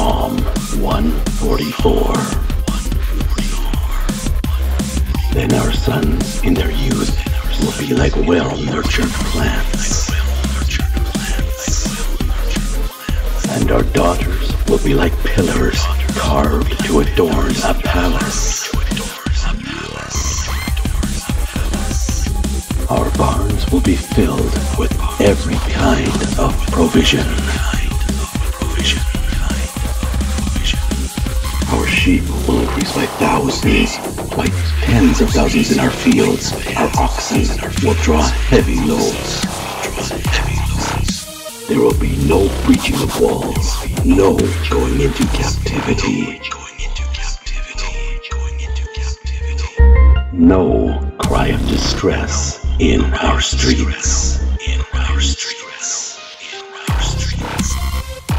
Psalm 144. Then our sons in their youth will be like well-nurtured plants. And our daughters will be like pillars carved to adorn a palace. Our barns will be filled with every kind of provision. Will increase by thousands, by tens of thousands in our fields. Our oxen will draw heavy loads. There will be no breaching of walls, no going into captivity. No cry of distress in our streets.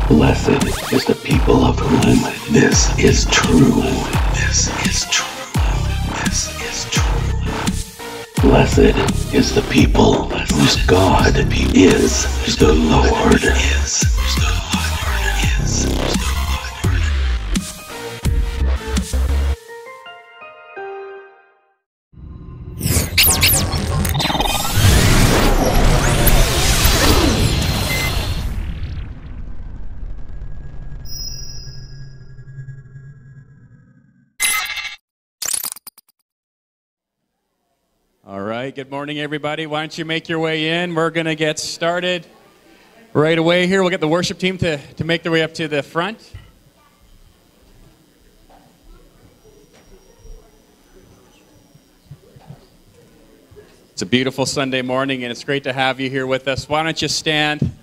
Blessed is the people of whom this is true. This is true. This is true. Blessed is the people whose God is the Lord. All right, good morning, everybody. Why don't you make your way in? We're going to get started right away here. We'll get the worship team to, to make their way up to the front. It's a beautiful Sunday morning, and it's great to have you here with us. Why don't you stand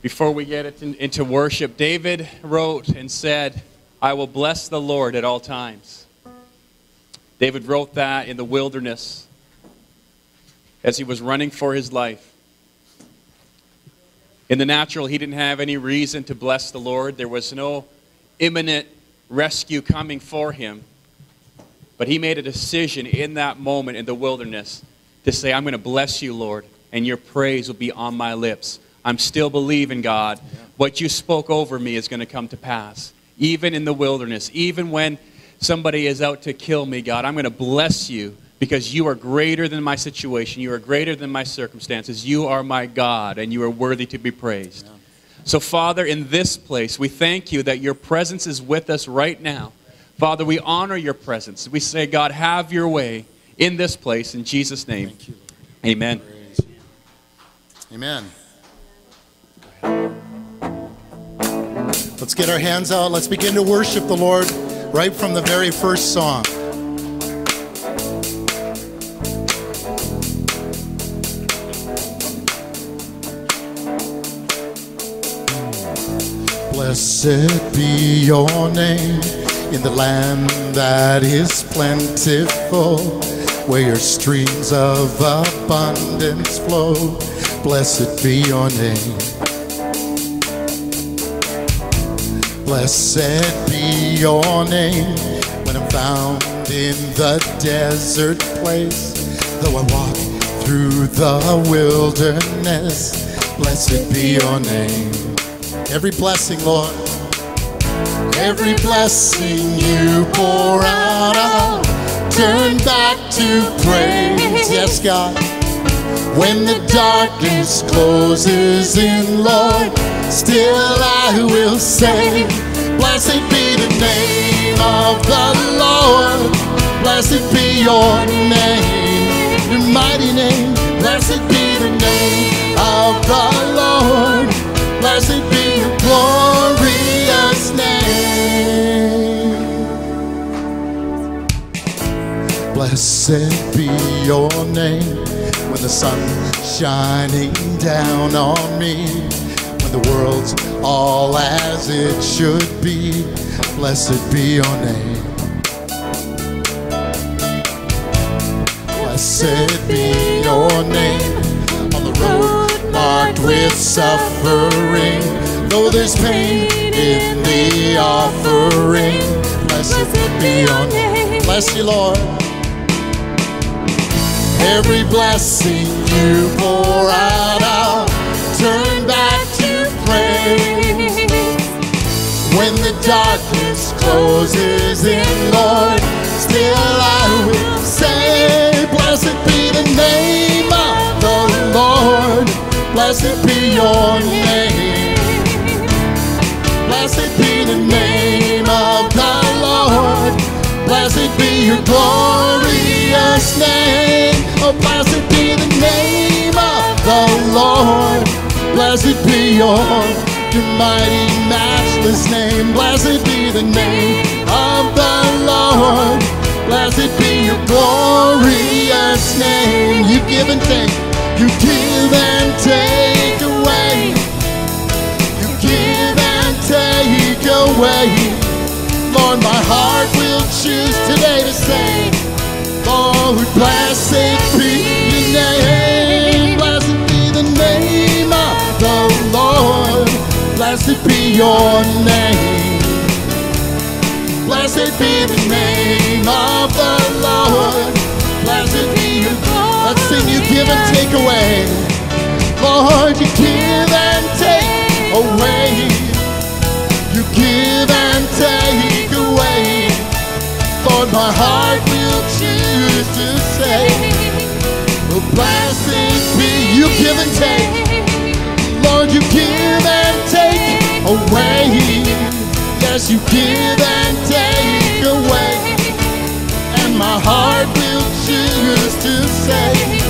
before we get it in- into worship? David wrote and said, I will bless the Lord at all times. David wrote that in the wilderness as he was running for his life. In the natural, he didn't have any reason to bless the Lord. There was no imminent rescue coming for him. But he made a decision in that moment in the wilderness to say, I'm going to bless you, Lord, and your praise will be on my lips. I'm still believing, God. What you spoke over me is going to come to pass. Even in the wilderness, even when somebody is out to kill me, God, I'm going to bless you because you are greater than my situation. You are greater than my circumstances. You are my God, and you are worthy to be praised. So, Father, in this place, we thank you that your presence is with us right now. Father, we honor your presence. We say, God, have your way in this place. In Jesus' name, amen. Amen. Let's get our hands out. Let's begin to worship the Lord right from the very first song. Blessed be your name in the land that is plentiful, where your streams of abundance flow. Blessed be your name. Blessed be your name when I'm found in the desert place. Though I walk through the wilderness, blessed be your name. Every blessing, Lord. Every blessing you pour out, I'll turn back to praise. Yes, God. When the darkness closes in, Lord, still I will say, Blessed be the name of the Lord. Blessed be your name, your mighty name. Blessed be the name of the Lord. Blessed be your glorious name. Blessed be your name when the sun's shining down on me, when the world's all as it should be. Blessed be your name. Blessed be your name on the road marked with suffering. Though there's pain in the offering, blessed be your name. Bless you, Lord. Every blessing you pour out, I'll turn back to praise. When roses in, Lord. Still I will say, Blessed be the name of. Blessed be your name. Blessed be the name of the Lord. Blessed be your glorious name. Oh, blessed be the name of the Lord. Blessed be your, your mighty, matchless name. Blessed be the name of the Lord. Blessed be your glorious name. You give and take. You give and take away. You give and take away. Lord, my heart will choose today to say, Lord, blessed be your name. Blessed be the name of the Lord. Blessed be your name. Blessed be the name of give and take away. Lord, you give and take away. You give and take away. Lord, my heart will choose to say, oh, blessed be you give and take. Lord, you give and take away. Yes, you give and take away. And my heart will choose to say,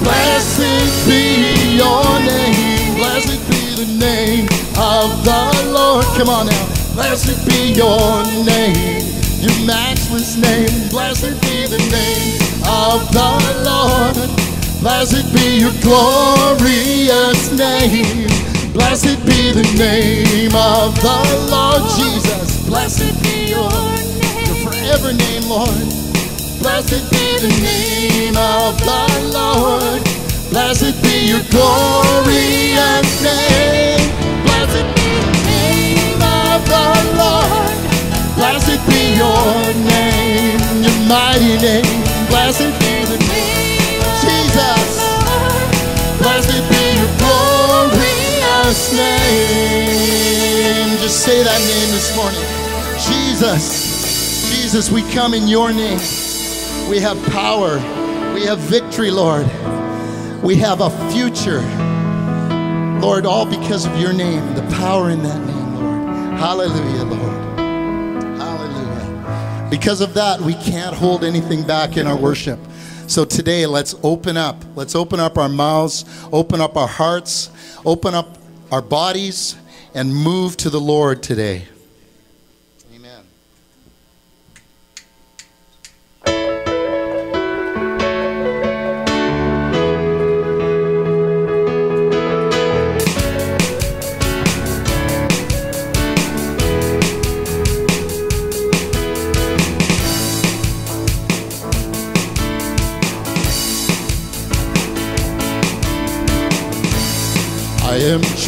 Blessed be your name. Blessed be the name of the Lord. Come on now. Blessed be your name. Your matchless name. Blessed be the name of the Lord. Blessed be your glorious name. Blessed be the name of the Lord Jesus. Blessed be your, name. your forever name, Lord. Blessed be the name of the Lord. Blessed be your glorious name. Blessed be the name of the Lord. Blessed be your name, your mighty name. Blessed be the name of Jesus. Blessed be your glorious name. Just say that name this morning. Jesus. Jesus, we come in your name. We have power. We have victory, Lord. We have a future. Lord, all because of your name, the power in that name, Lord. Hallelujah, Lord. Hallelujah. Because of that, we can't hold anything back in our worship. So today, let's open up. Let's open up our mouths, open up our hearts, open up our bodies, and move to the Lord today.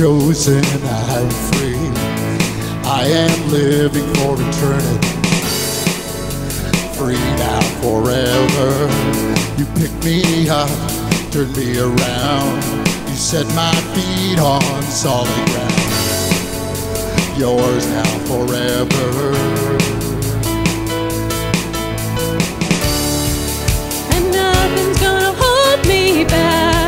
Chosen, I'm free. I am living for eternity. Free now forever. You pick me up, turn me around. You set my feet on solid ground. Yours now forever. And nothing's gonna hold me back.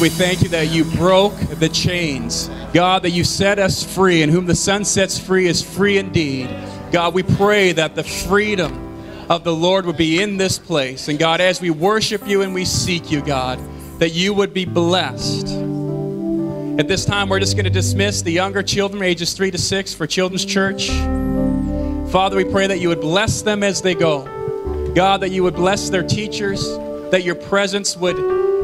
We thank you that you broke the chains. God, that you set us free, and whom the Son sets free is free indeed. God, we pray that the freedom of the Lord would be in this place. And God, as we worship you and we seek you, God, that you would be blessed. At this time, we're just going to dismiss the younger children, ages three to six, for Children's Church. Father, we pray that you would bless them as they go. God, that you would bless their teachers, that your presence would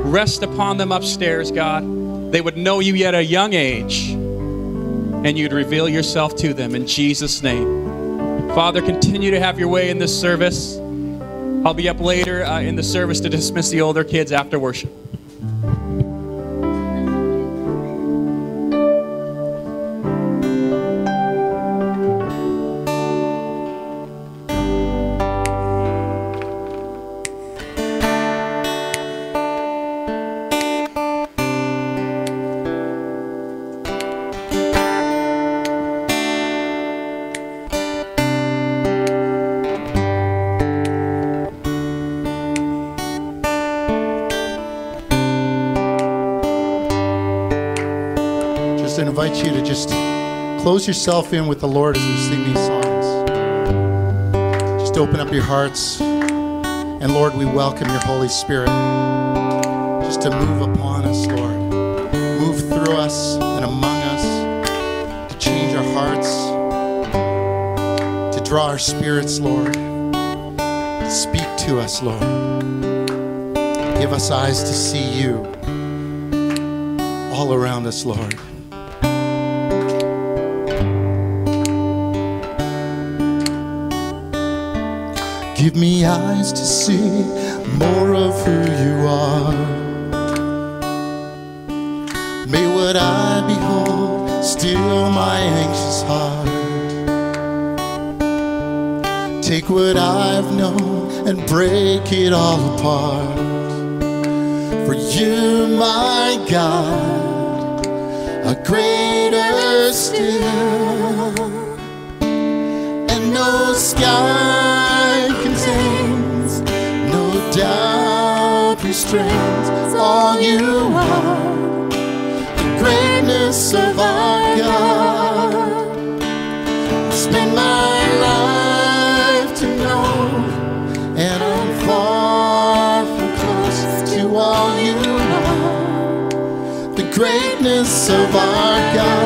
rest upon them upstairs, God. They would know you yet a young age, and you'd reveal yourself to them in Jesus' name. Father, continue to have your way in this service. I'll be up later uh, in the service to dismiss the older kids after worship. Close yourself in with the Lord as we sing these songs. Just open up your hearts. And Lord, we welcome your Holy Spirit just to move upon us, Lord. Move through us and among us to change our hearts, to draw our spirits, Lord. Speak to us, Lord. Give us eyes to see you all around us, Lord. Give me eyes to see more of who you are. May what I behold still my anxious heart. Take what I've known and break it all apart. For you, my God, are greater still. And no sky restrains all you are. The greatness of our God. Spend my life to know, and I'm far from close to all you are. The greatness of our God.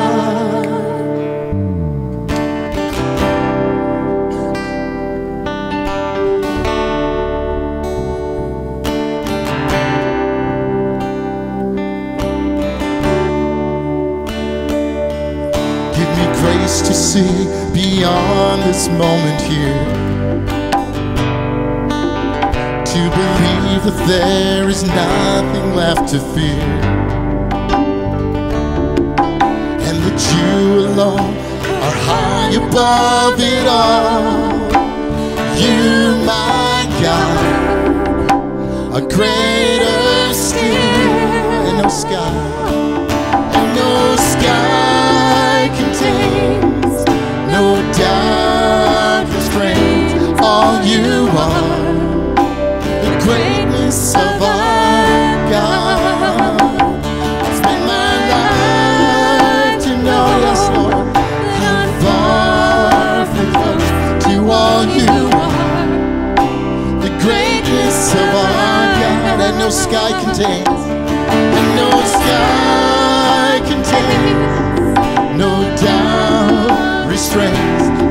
Beyond this moment here. To believe that there is nothing left to fear. And that you alone are high above it all. You, my God, are greater still. And no sky no sky restrains all you are. The greatness of our God. Spend my life to know, yes, Lord, how far from close to all you are. The greatness of our God, and no sky contains and no sky contains, no doubt restrains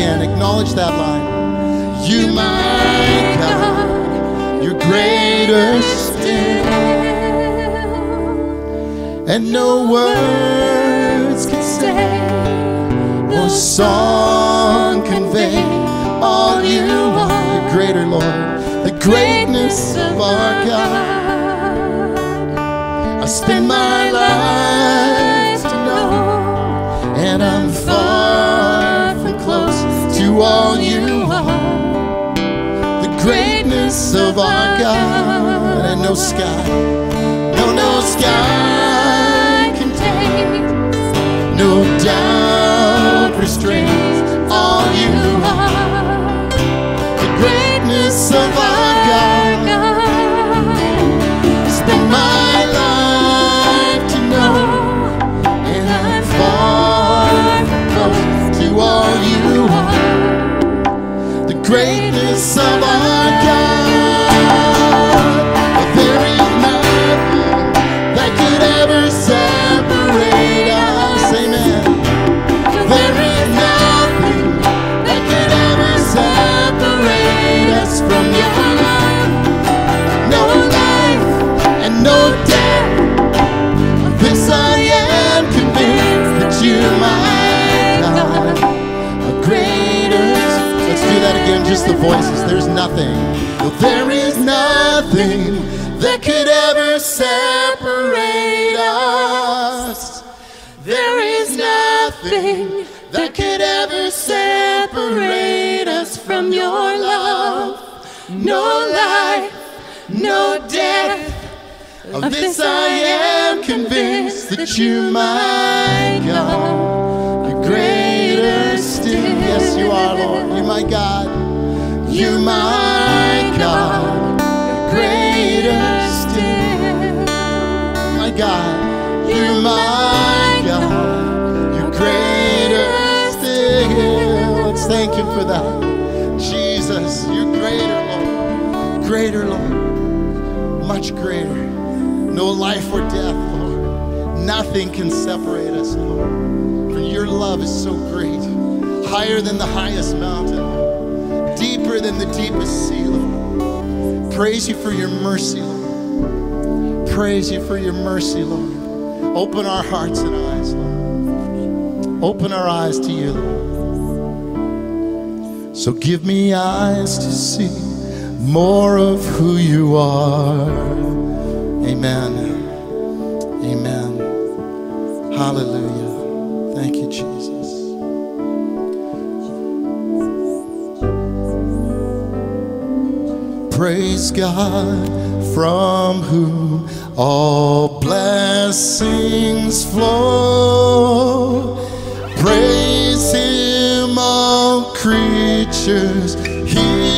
again. Acknowledge that line. You, my God. You're greater still. And no words can say or song convey all you are. You're greater, Lord. The greatness of our God. I spend my life all you are. The greatness of our God, and no sky, no, no sky contains, no doubt restrains all you are. The greatness of our greatness of our nothing, voices. there is nothing There is nothing that could ever separate us. There is nothing that could ever separate us from your love. No life, no death. Of this I am convinced that you, my God, are greater still. Yes, you are, Lord. You, my God. You, my God, greater still. My God. You, my God, you're greater still. Let's thank Him for that. Jesus, you're greater, Lord. Greater, Lord. Much greater. No life or death, Lord. Nothing can separate us, Lord. For your love is so great. Higher than the highest mountain. Deeper than the deepest sea, Lord. Praise you for your mercy, Lord. Praise you for your mercy, Lord. Open our hearts and eyes, Lord. Open our eyes to you, Lord. So give me eyes to see more of who you are. Amen. Amen. Hallelujah. Thank you, Jesus. Praise God from whom all blessings flow. Praise Him, all creatures here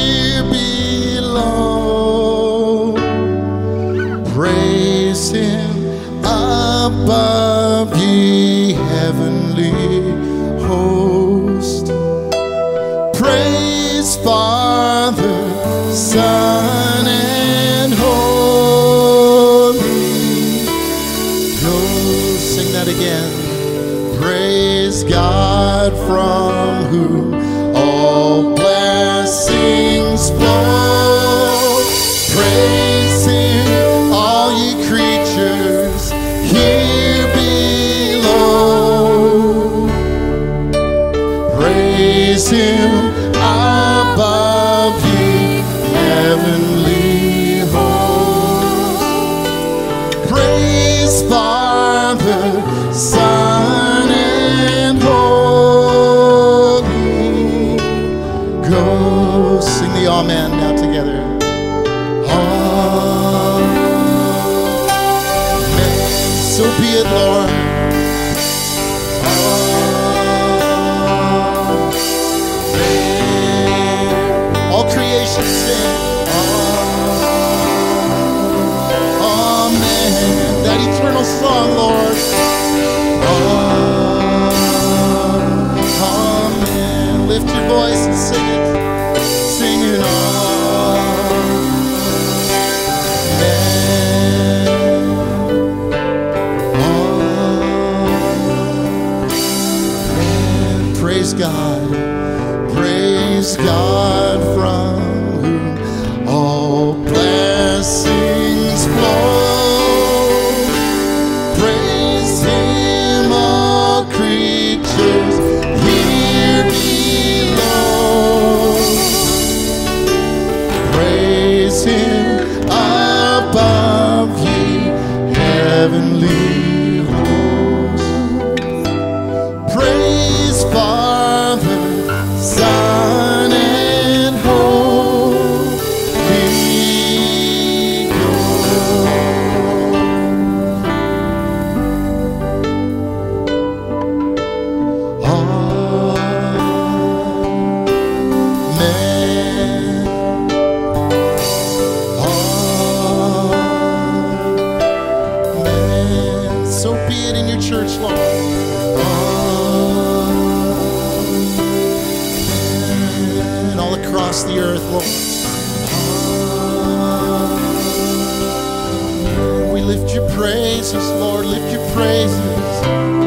All across the earth, Lord. We lift your praises, Lord. Lift your praises.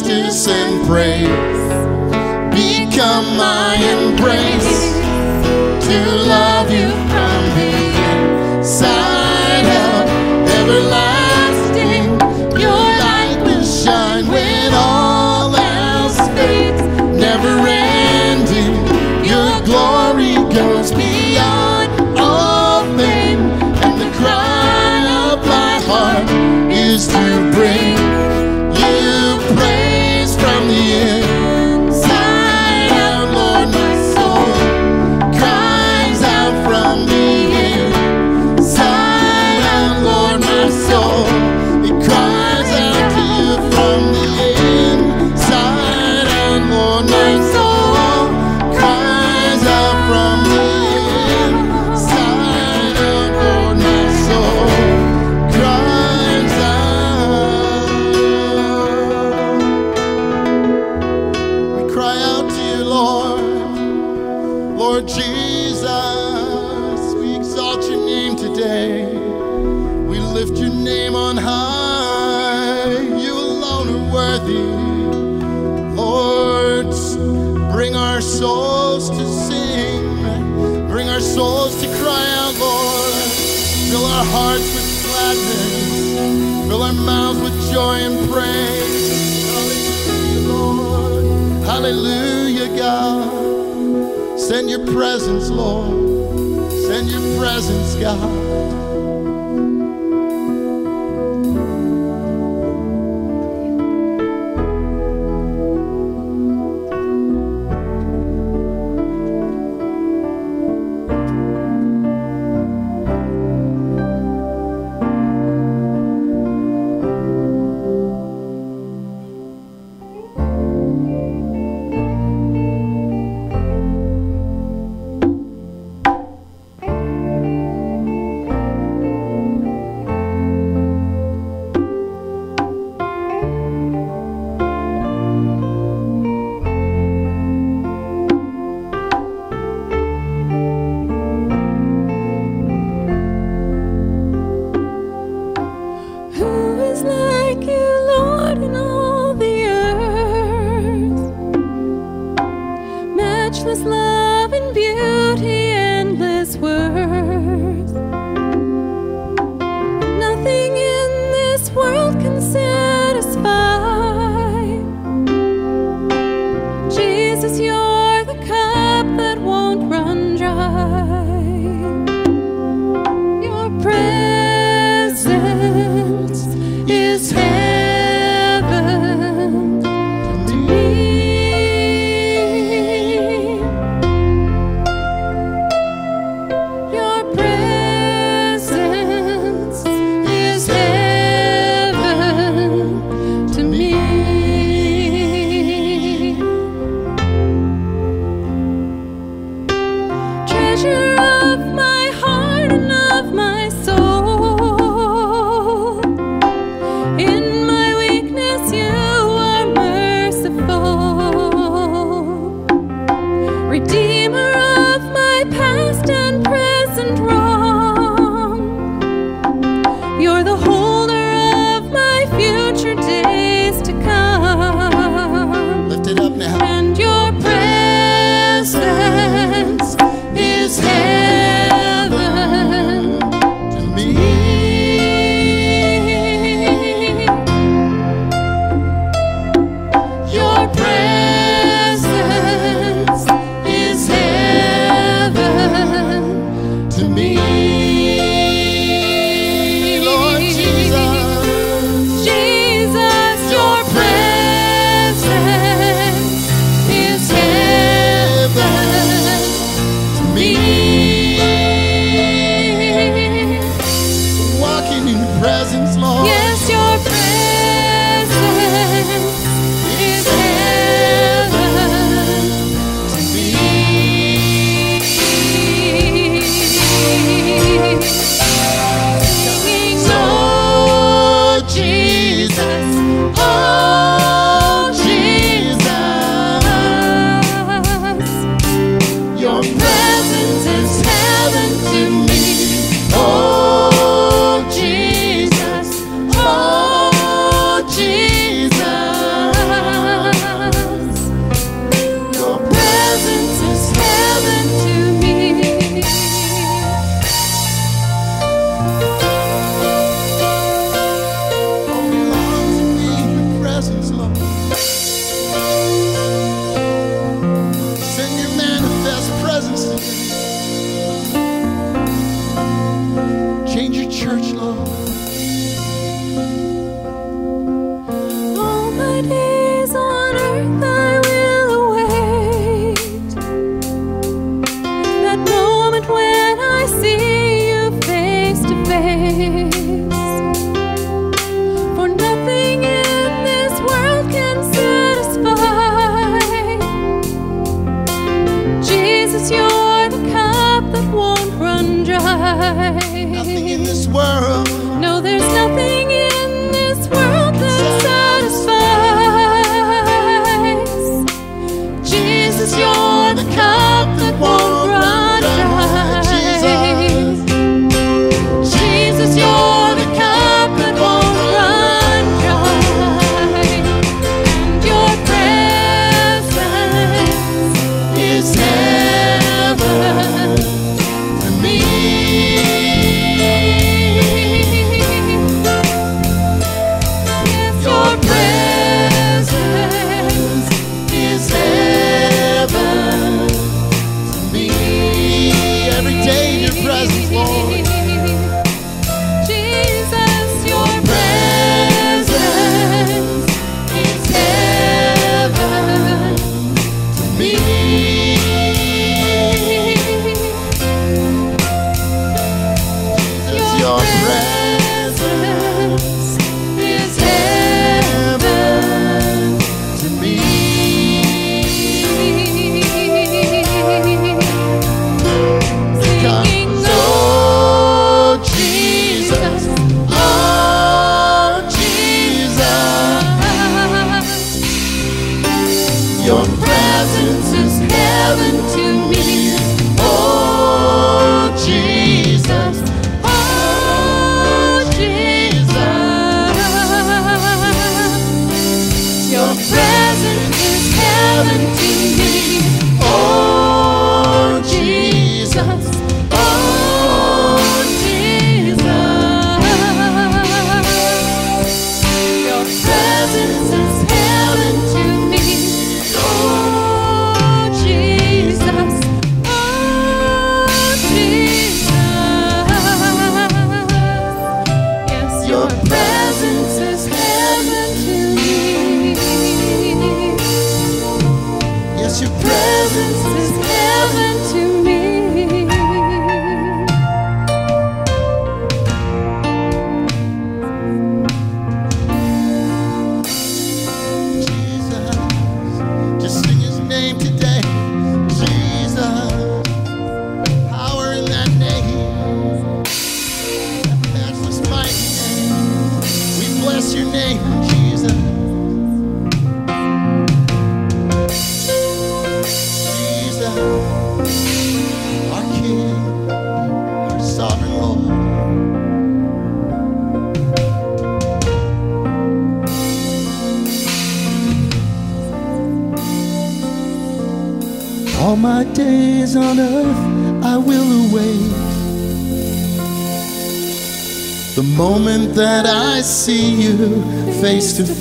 justice and praise. Become my embrace. To love you from the inside out everlasting. presence, Lord. Send your presence, God.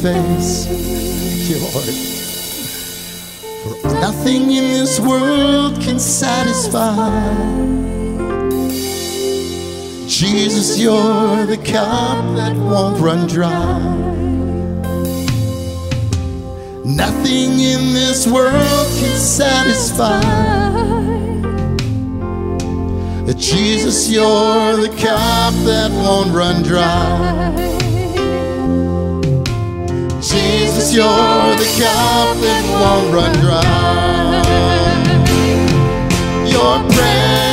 thanks. Lord. For nothing in this world can satisfy. Jesus, you're the cup that won't run dry. Nothing in this world can satisfy. Jesus, you're the cup that won't run dry. Jesus, you're the cup that won't run dry. Your prayer.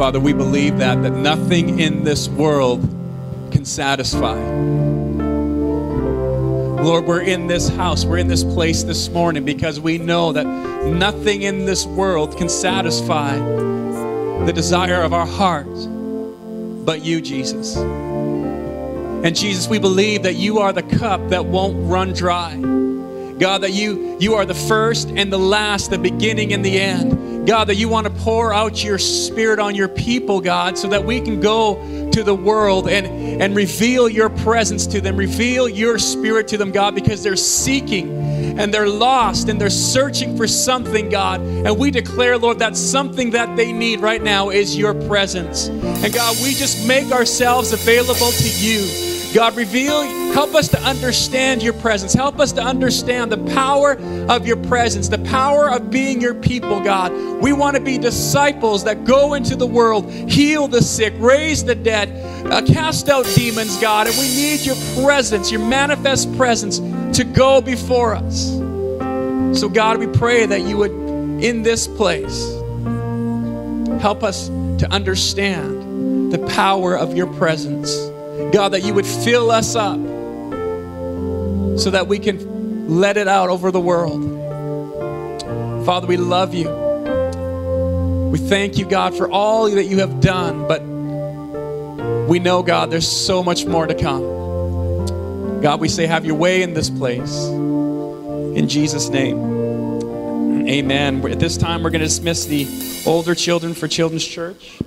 Father. We believe that, that nothing in this world can satisfy. Lord, we're in this house, we're in this place this morning because we know that nothing in this world can satisfy the desire of our hearts but you, Jesus. And Jesus, we believe that you are the cup that won't run dry. God, that you you are the first and the last, the beginning and the end. God, that you want to pour out your spirit on your people, God, so that we can go to the world and, and reveal your presence to them, reveal your spirit to them, God, because they're seeking and they're lost and they're searching for something, God. And we declare, Lord, that something that they need right now is your presence. And God, we just make ourselves available to you. God, reveal, help us to understand your presence. Help us to understand the power of your presence, the power of being your people, God. We want to be disciples that go into the world, heal the sick, raise the dead, uh, cast out demons, God. And we need your presence, your manifest presence to go before us. So, God, we pray that you would, in this place, help us to understand the power of your presence. God, that you would fill us up so that we can let it out over the world. Father, we love you. We thank you, God, for all that you have done, but we know, God, there's so much more to come. God, we say, have your way in this place. In Jesus' name, amen. At this time, we're going to dismiss the older children for Children's Church.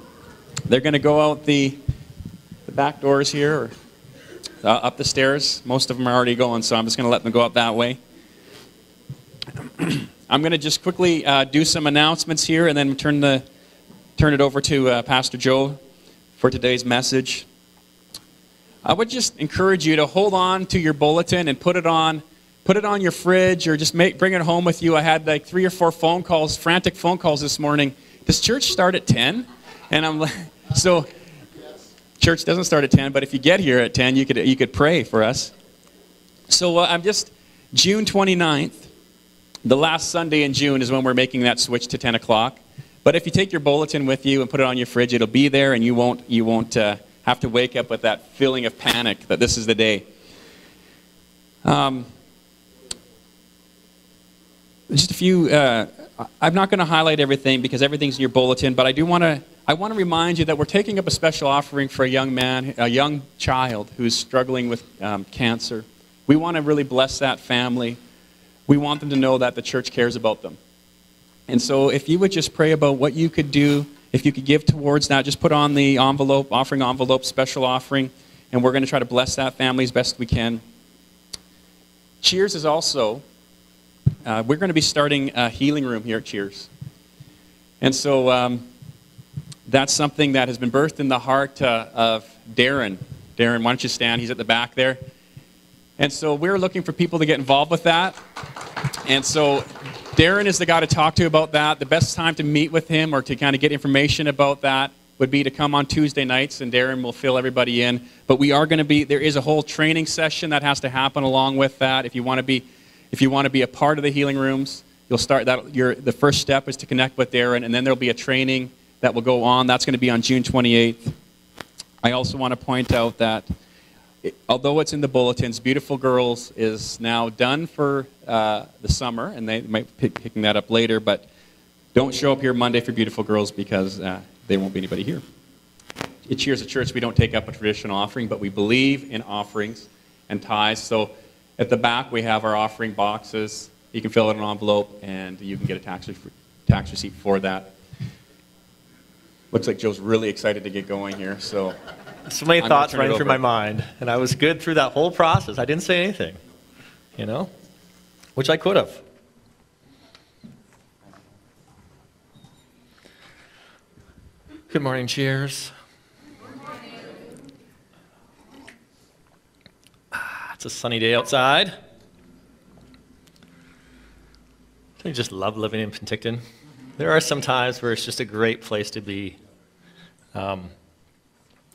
They're going to go out the, back doors here or uh, up the stairs. Most of them are already going, so I'm just going to let them go up that way. I'm going to just quickly uh, do some announcements here and then turn, the, turn it over to uh, Pastor Joe for today's message. I would just encourage you to hold on to your bulletin and put it on put it on your fridge or just make, bring it home with you. I had like three or four phone calls, frantic phone calls this morning. Does church start at 10? And I'm like, so church doesn't start at 10, but if you get here at 10, you could, you could pray for us. So uh, I'm just, June 29th, the last Sunday in June is when we're making that switch to 10 o'clock. But if you take your bulletin with you and put it on your fridge, it'll be there and you won't, you won't uh, have to wake up with that feeling of panic that this is the day. Um, just a few, uh, I'm not going to highlight everything because everything's in your bulletin, but I do want to, I want to remind you that we're taking up a special offering for a young man, a young child who's struggling with um, cancer. We want to really bless that family. We want them to know that the church cares about them. And so if you would just pray about what you could do, if you could give towards that, just put on the envelope, offering envelope, special offering, and we're going to try to bless that family as best we can. Cheers is also, uh, we're going to be starting a healing room here at Cheers. And so um, that's something that has been birthed in the heart uh, of Darren. Darren, why don't you stand? He's at the back there. And so we're looking for people to get involved with that. And so Darren is the guy to talk to about that. The best time to meet with him or to kind of get information about that would be to come on Tuesday nights, and Darren will fill everybody in. But we are going to be there is a whole training session that has to happen along with that. If you want to be if you want to be a part of the healing rooms, you'll start that. Your the first step is to connect with Darren, and then there'll be a training that will go on. That's going to be on June 28th. I also want to point out that it, although it's in the bulletins, Beautiful Girls is now done for uh, the summer, and they might be picking that up later. But don't show up here Monday for Beautiful Girls because uh, there won't be anybody here. At Cheers at Church, we don't take up a traditional offering, but we believe in offerings and tithes. So at the back, we have our offering boxes. You can fill out an envelope, and you can get a tax, re- tax receipt for that. Looks like Joe's really excited to get going here, so So many I'm thoughts running through my mind, and I was good through that whole process. I didn't say anything, you know, which I could have. Good morning, cheers. Ah, It's a sunny day outside. I just love living in Penticton. There are some times where it's just a great place to be. Um,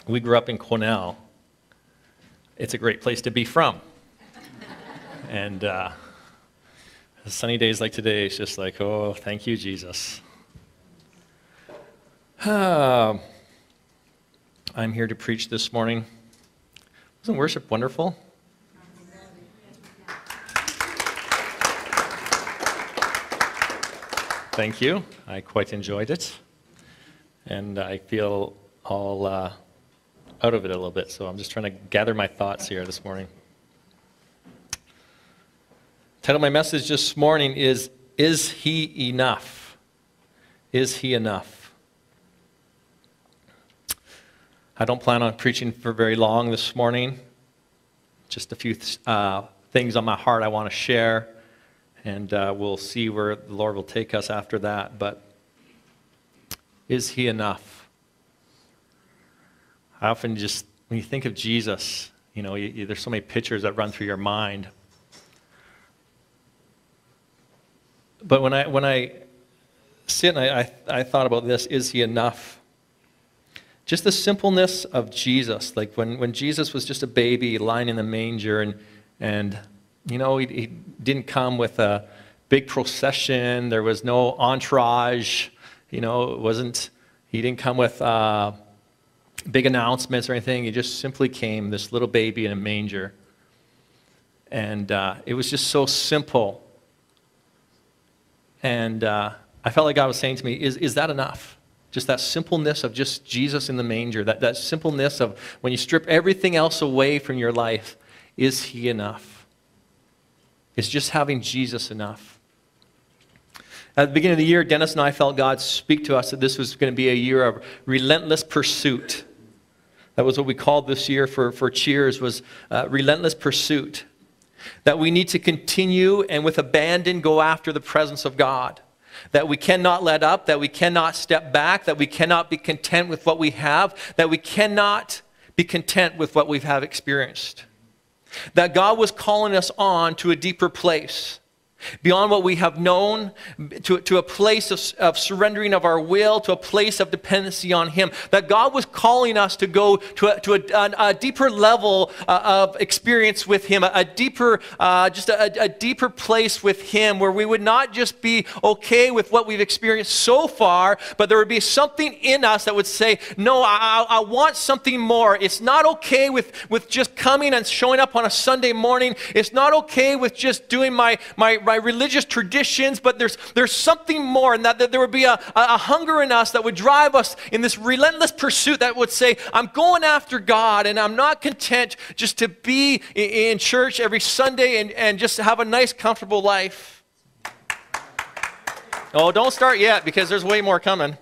we grew up in Cornell. It's a great place to be from. and uh, sunny days like today, it's just like, oh, thank you, Jesus. Um, I'm here to preach this morning. Wasn't worship wonderful? Thank you. I quite enjoyed it. And I feel all uh, out of it a little bit, so I'm just trying to gather my thoughts here this morning. Title of my message this morning is Is He Enough? Is He Enough? I don't plan on preaching for very long this morning. Just a few uh, things on my heart I want to share, and uh, we'll see where the Lord will take us after that. But is He enough? I often just, when you think of Jesus, you know, you, you, there's so many pictures that run through your mind. But when I, when I sit and I, I, I thought about this, is He enough? just the simpleness of Jesus. Like when, when Jesus was just a baby lying in the manger, and, and you know, he, he didn't come with a big procession, there was no entourage, you know, it wasn't, he didn't come with uh, big announcements or anything. He just simply came, this little baby in a manger. And uh, it was just so simple. And uh, I felt like God was saying to me, is, is that enough? Just that simpleness of just Jesus in the manger, that, that simpleness of when you strip everything else away from your life, is He enough? Is just having Jesus enough? At the beginning of the year, Dennis and I felt God speak to us that this was going to be a year of relentless pursuit. That was what we called this year for, for Cheers was uh, relentless pursuit. That we need to continue and with abandon go after the presence of God that we cannot let up, that we cannot step back, that we cannot be content with what we have, that we cannot be content with what we have experienced. That God was calling us on to a deeper place beyond what we have known, to, to a place of, of surrendering of our will, to a place of dependency on Him. That God was calling us to go to a, to a, a, deeper level uh, of experience with Him, a, a deeper, uh, just a, a deeper place with Him, where we would not just be okay with what we've experienced so far, but there would be something in us that would say, No, I, I want something more. It's not okay with, with just coming and showing up on a Sunday morning. It's not okay with just doing my, my by religious traditions, but there's, there's something more, and that, that there would be a, a hunger in us that would drive us in this relentless pursuit that would say, I'm going after God, and I'm not content just to be in, church every Sunday and, and just have a nice, comfortable life. Oh, don't start yet because there's way more coming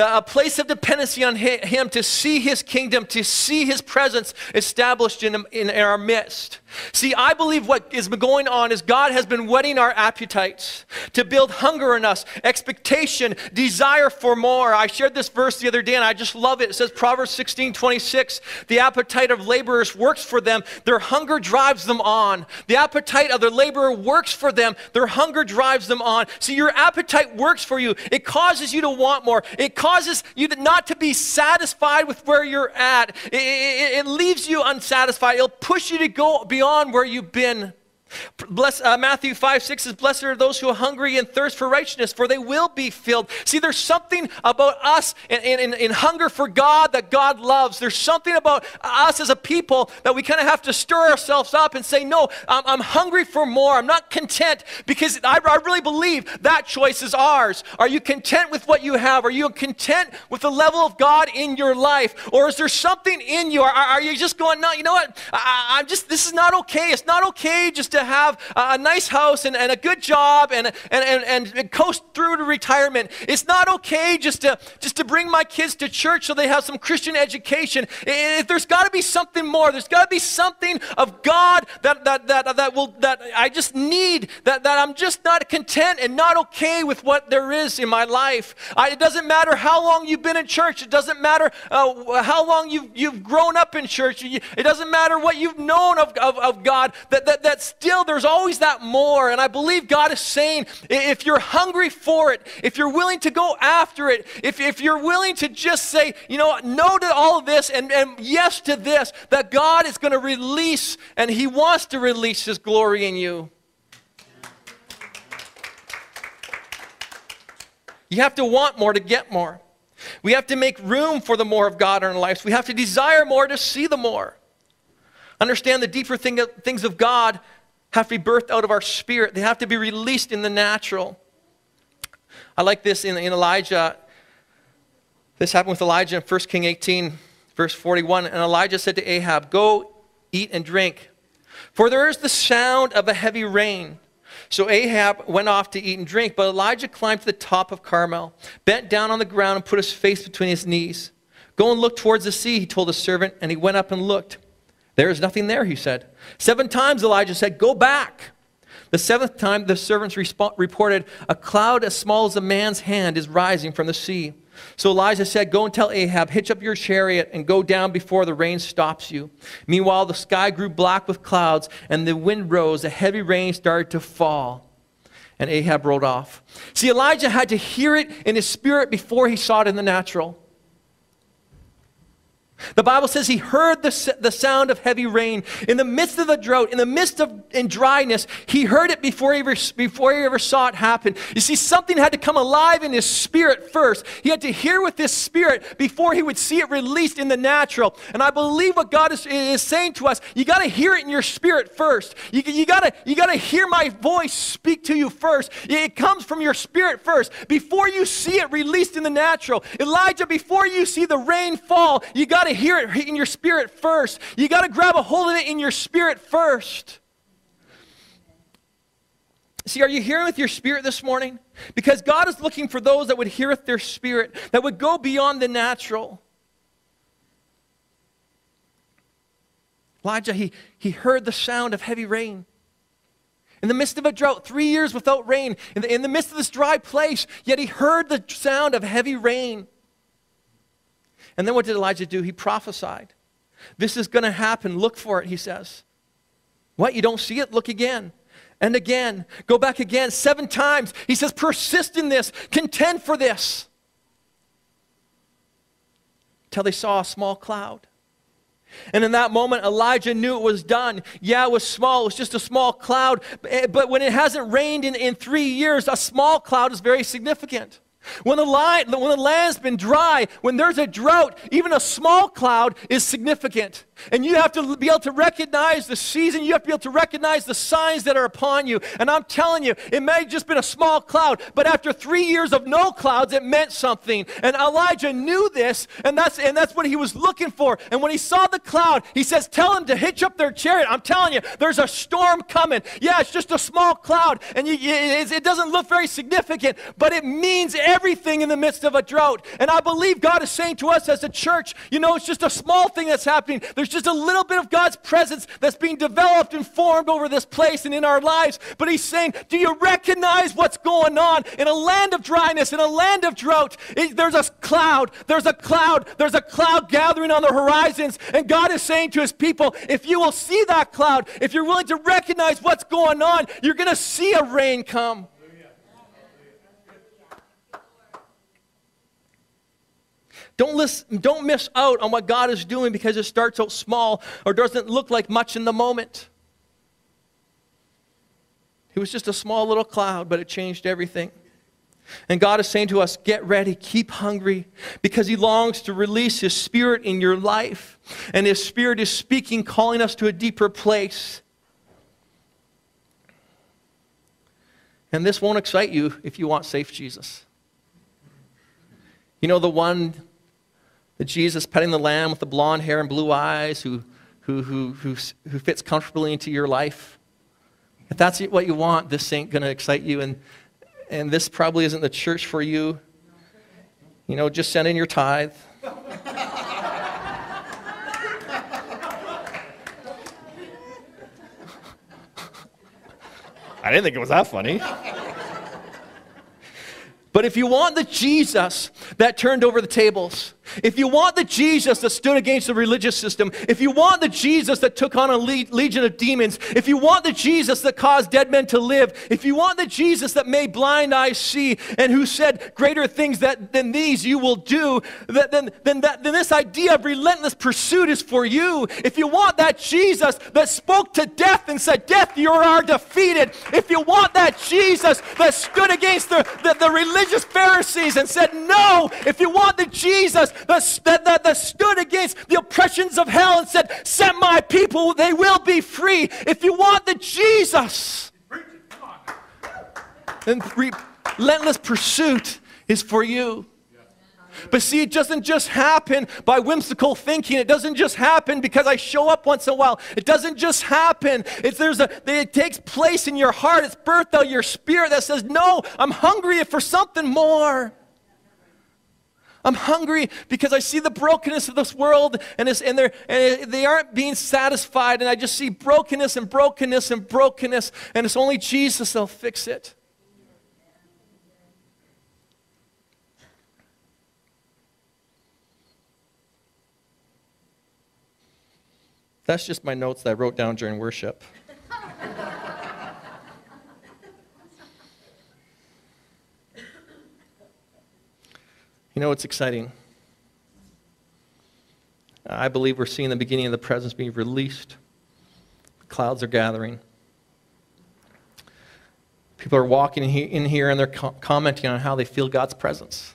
the, a place of dependency on Him to see His kingdom, to see His presence established in, in our midst. See, I believe what been going on is God has been whetting our appetites to build hunger in us, expectation, desire for more. I shared this verse the other day and I just love it. It says, Proverbs 16 26, the appetite of laborers works for them, their hunger drives them on. The appetite of the laborer works for them, their hunger drives them on. See, your appetite works for you, it causes you to want more, it causes you not to be satisfied with where you're at, it, it, it leaves you unsatisfied, it'll push you to go beyond where you've been. Bless, uh, Matthew 5 6 is blessed are those who are hungry and thirst for righteousness, for they will be filled. See, there's something about us in, in, in hunger for God that God loves. There's something about us as a people that we kind of have to stir ourselves up and say, No, I'm, I'm hungry for more. I'm not content because I, I really believe that choice is ours. Are you content with what you have? Are you content with the level of God in your life? Or is there something in you? Are, are you just going, No, you know what? I, I'm just, this is not okay. It's not okay just to to have a nice house and, and a good job and, and, and, and coast through to retirement. It's not okay just to, just to bring my kids to church so they have some Christian education. If there's got to be something more. There's got to be something of God that, that, that, that, will, that I just need, that, that I'm just not content and not okay with what there is in my life. I, it doesn't matter how long you've been in church. It doesn't matter uh, how long you've, you've grown up in church. It doesn't matter what you've known of, of, of God. That, that, that still still, there's always that more. And I believe God is saying if you're hungry for it, if you're willing to go after it, if, if you're willing to just say, you know, no to all of this and, and yes to this, that God is going to release and He wants to release His glory in you. You have to want more to get more. We have to make room for the more of God in our lives. We have to desire more to see the more. Understand the deeper thing, things of God have to be birthed out of our spirit, they have to be released in the natural. I like this in, in Elijah. This happened with Elijah in 1 King 18, verse 41. And Elijah said to Ahab, Go eat and drink, for there is the sound of a heavy rain. So Ahab went off to eat and drink, but Elijah climbed to the top of Carmel, bent down on the ground, and put his face between his knees. Go and look towards the sea, he told his servant, and he went up and looked. There is nothing there, he said. Seven times Elijah said, Go back. The seventh time, the servants respo- reported, A cloud as small as a man's hand is rising from the sea. So Elijah said, Go and tell Ahab, hitch up your chariot and go down before the rain stops you. Meanwhile, the sky grew black with clouds, and the wind rose. A heavy rain started to fall. And Ahab rode off. See, Elijah had to hear it in his spirit before he saw it in the natural. The Bible says he heard the, the sound of heavy rain. In the midst of the drought, in the midst of in dryness, he heard it before he, ever, before he ever saw it happen. You see, something had to come alive in his spirit first. He had to hear with his spirit before he would see it released in the natural. And I believe what God is, is saying to us, you got to hear it in your spirit first. You, you got you to hear my voice speak to you first. It comes from your spirit first. Before you see it released in the natural, Elijah, before you see the rain fall, you got to hear it in your spirit first. You got to grab a hold of it in your spirit first. See, are you hearing with your spirit this morning? Because God is looking for those that would hear with their spirit, that would go beyond the natural. Elijah, he, he heard the sound of heavy rain. In the midst of a drought, three years without rain, in the, in the midst of this dry place, yet he heard the sound of heavy rain. And then what did Elijah do? He prophesied. This is going to happen. Look for it, he says. What? You don't see it? Look again. And again. Go back again. Seven times. He says, persist in this. Contend for this. Till they saw a small cloud. And in that moment, Elijah knew it was done. Yeah, it was small, it was just a small cloud. But eh, when it hasn't rained in, in three years, a small cloud is very significant. When the, when the land's been dry, when there's a drought, even a small cloud is significant. And you have to be able to recognize the season. You have to be able to recognize the signs that are upon you. And I'm telling you, it may have just been a small cloud, but after three years of no clouds, it meant something. And Elijah knew this, and that's, and that's what he was looking for. And when he saw the cloud, he says, Tell them to hitch up their chariot. I'm telling you, there's a storm coming. Yeah, it's just a small cloud, and you, you, it doesn't look very significant, but it means everything in the midst of a drought. And I believe God is saying to us as a church, you know, it's just a small thing that's happening. There's just a little bit of God's presence that's being developed and formed over this place and in our lives. But He's saying, Do you recognize what's going on in a land of dryness, in a land of drought? It, there's a cloud, there's a cloud, there's a cloud gathering on the horizons. And God is saying to His people, If you will see that cloud, if you're willing to recognize what's going on, you're going to see a rain come. Don't, listen, don't miss out on what God is doing because it starts out small or doesn't look like much in the moment. It was just a small little cloud, but it changed everything. And God is saying to us, get ready, keep hungry, because He longs to release His Spirit in your life. And His Spirit is speaking, calling us to a deeper place. And this won't excite you if you want safe Jesus. You know, the one the Jesus petting the lamb with the blonde hair and blue eyes who, who, who, who, who fits comfortably into your life. If that's what you want, this ain't going to excite you. And, and this probably isn't the church for you. You know, just send in your tithe. I didn't think it was that funny. But if you want the Jesus that turned over the tables, If you want the Jesus that stood against the religious system, if you want the Jesus that took on a legion of demons, if you want the Jesus that caused dead men to live, if you want the Jesus that made blind eyes see and who said greater things that, than these you will do, that, then, then, that, then this idea of relentless pursuit is for you. If you want that Jesus that spoke to death and said, Death, you are defeated. If you want that Jesus that stood against the, the, the religious Pharisees and said, No, if you want the Jesus that, that, that, that stood against the oppressions of hell and said, Set my people, they will be free. If you want the Jesus, then relentless pursuit is for you. But see, it doesn't just happen by whimsical thinking. It doesn't just happen because I show up once in a while. It doesn't just happen. It's, there's a, it takes place in your heart. It's birthed out your spirit that says, No, I'm hungry for something more. I'm hungry because I see the brokenness of this world and, and they aren't being satisfied. And I just see brokenness and brokenness and brokenness. And it's only Jesus that'll fix it. That's just my notes that I wrote down during worship. you know what's exciting? I believe we're seeing the beginning of the presence being released. Clouds are gathering. People are walking in here and they're commenting on how they feel God's presence.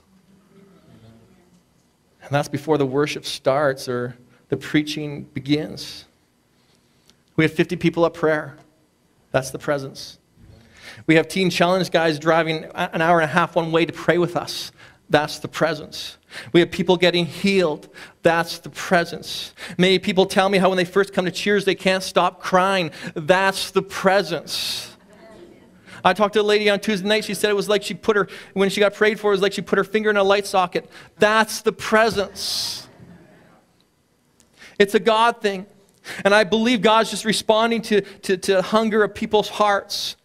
And that's before the worship starts or the preaching begins. We have 50 people at prayer. That's the presence. We have Teen Challenge guys driving an hour and a half one way to pray with us. That's the presence. We have people getting healed. That's the presence. Many people tell me how when they first come to Cheers, they can't stop crying. That's the presence. I talked to a lady on Tuesday night. She said it was like she put her, when she got prayed for, it was like she put her finger in a light socket. That's the presence. It's a God thing. And I believe God's just responding to, to, to hunger of people's hearts.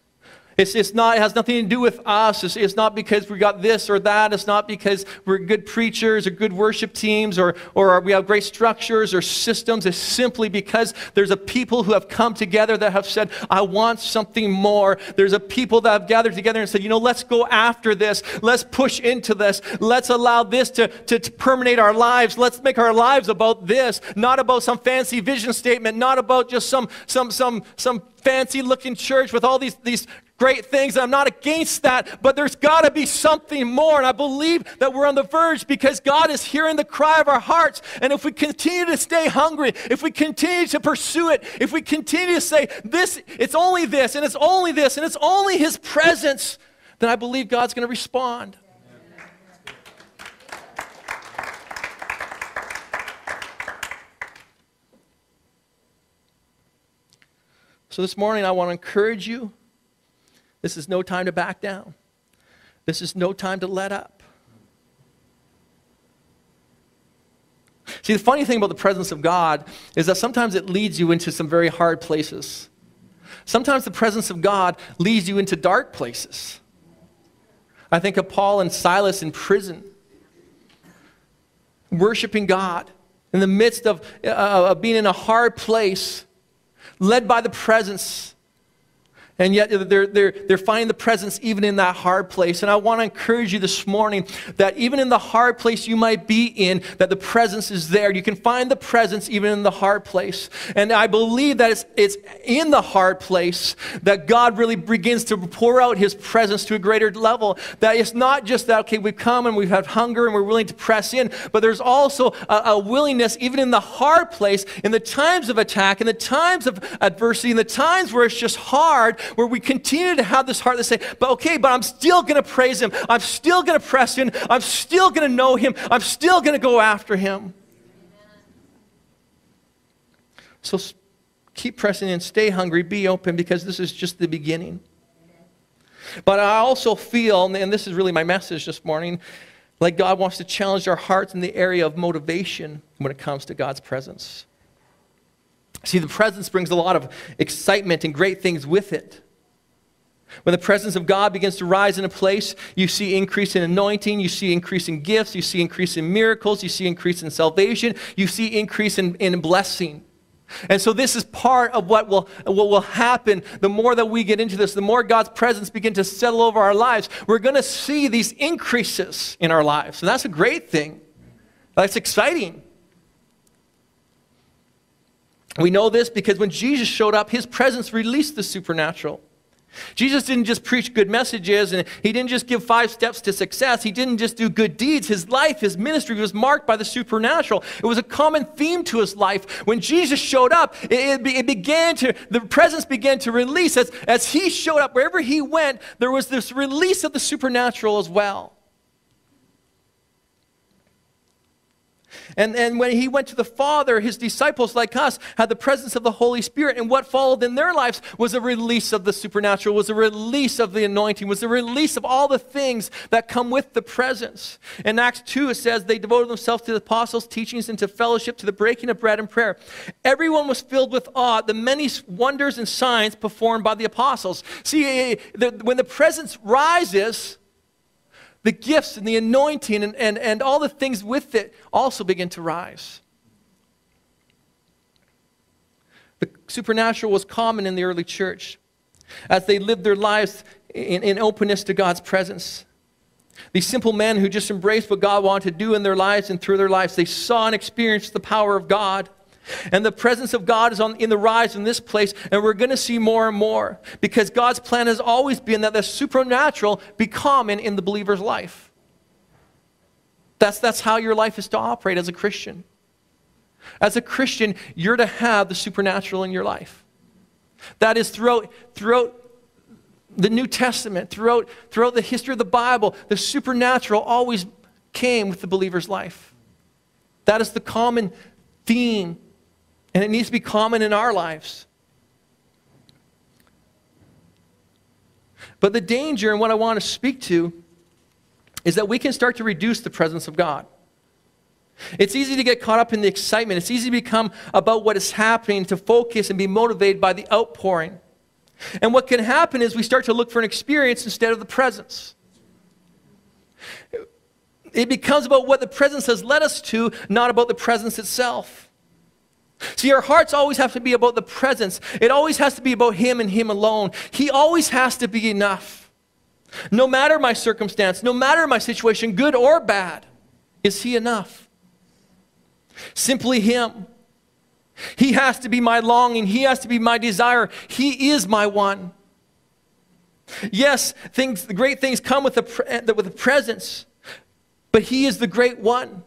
It's, it's not, it has nothing to do with us. It's, it's not because we got this or that. It's not because we're good preachers or good worship teams or, or we have great structures or systems. It's simply because there's a people who have come together that have said, I want something more. There's a people that have gathered together and said, you know, let's go after this. Let's push into this. Let's allow this to, to, to permeate our lives. Let's make our lives about this, not about some fancy vision statement, not about just some, some, some, some fancy looking church with all these, these great things. I'm not against that, but there's got to be something more. And I believe that we're on the verge because God is hearing the cry of our hearts. And if we continue to stay hungry, if we continue to pursue it, if we continue to say, this, it's only this, and it's only this, and it's only His presence, then I believe God's going to respond. So this morning, I want to encourage you. This is no time to back down. This is no time to let up. See, the funny thing about the presence of God is that sometimes it leads you into some very hard places. Sometimes the presence of God leads you into dark places. I think of Paul and Silas in prison, worshiping God in the midst of, uh, of being in a hard place led by the presence. And yet they're, they're, they're finding the presence even in that hard place. And I want to encourage you this morning that even in the hard place you might be in, that the presence is there. You can find the presence even in the hard place. And I believe that it's, it's in the hard place that God really begins to pour out his presence to a greater level. That it's not just that, okay, we've come and we've had hunger and we're willing to press in, but there's also a, a willingness, even in the hard place, in the times of attack, in the times of adversity, in the times where it's just hard, where we continue to have this heart that say, but okay, but I'm still going to praise him. I'm still going to press in. I'm still going to know him. I'm still going to go after him. So keep pressing in, stay hungry, be open, because this is just the beginning. But I also feel, and this is really my message this morning, like God wants to challenge our hearts in the area of motivation when it comes to God's presence. See, the presence brings a lot of excitement and great things with it. When the presence of God begins to rise in a place, you see increase in anointing, you see increase in gifts, you see increase in miracles, you see increase in salvation, you see increase in, in blessing. And so this is part of what will, what will happen the more that we get into this, the more God's presence begin to settle over our lives. We're going to see these increases in our lives. And that's a great thing. That's exciting. We know this because when Jesus showed up, his presence released the supernatural. Jesus didn't just preach good messages and he didn't just give five steps to success. He didn't just do good deeds. His life, his ministry was marked by the supernatural. It was a common theme to his life. When Jesus showed up, it, it, began to, the presence began to release. As, as he showed up, wherever he went, there was this release of the supernatural as well. And, and when he went to the Father, his disciples, like us, had the presence of the Holy Spirit. And what followed in their lives was a release of the supernatural, was a release of the anointing, was a release of all the things that come with the presence. In Acts 2, it says they devoted themselves to the apostles' teachings and to fellowship, to the breaking of bread and prayer. Everyone was filled with awe at the many wonders and signs performed by the apostles. See, when the presence rises, the gifts and the anointing and, and, and all the things with it also begin to rise. The supernatural was common in the early church as they lived their lives in, in openness to God's presence. These simple men who just embraced what God wanted to do in their lives and through their lives, they saw and experienced the power of God. And the presence of God is on, in the rise in this place, and we're going to see more and more because God's plan has always been that the supernatural be common in the believer's life. That's, that's how your life is to operate as a Christian. As a Christian, you're to have the supernatural in your life. That is throughout, throughout the New Testament, throughout, throughout the history of the Bible, the supernatural always came with the believer's life. That is the common theme and it needs to be common in our lives. But the danger, and what I want to speak to, is that we can start to reduce the presence of God. It's easy to get caught up in the excitement. It's easy to become about what is happening, to focus and be motivated by the outpouring. And what can happen is we start to look for an experience instead of the presence. It becomes about what the presence has led us to, not about the presence itself. See, our hearts always have to be about the presence. It always has to be about Him and Him alone. He always has to be enough. No matter my circumstance, no matter my situation, good or bad, is He enough? Simply Him. He has to be my longing. He has to be my desire. He is my one. Yes, things, the great things come with the, with the presence, but He is the great one.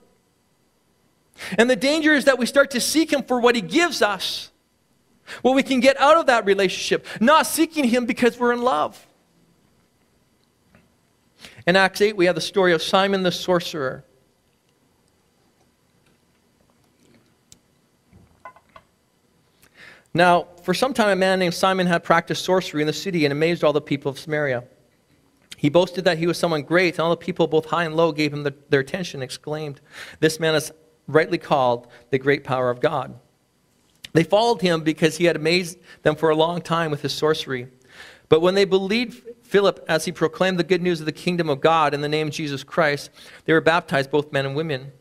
And the danger is that we start to seek Him for what He gives us. What we can get out of that relationship, not seeking Him because we're in love. In Acts 8, we have the story of Simon the sorcerer. Now, for some time, a man named Simon had practiced sorcery in the city and amazed all the people of Samaria. He boasted that he was someone great, and all the people, both high and low, gave him the, their attention, exclaimed, This man is rightly called the great power of God. They followed him because he had amazed them for a long time with his sorcery. But when they believed Philip as he proclaimed the good news of the kingdom of God in the name of Jesus Christ, they were baptized, both men and women.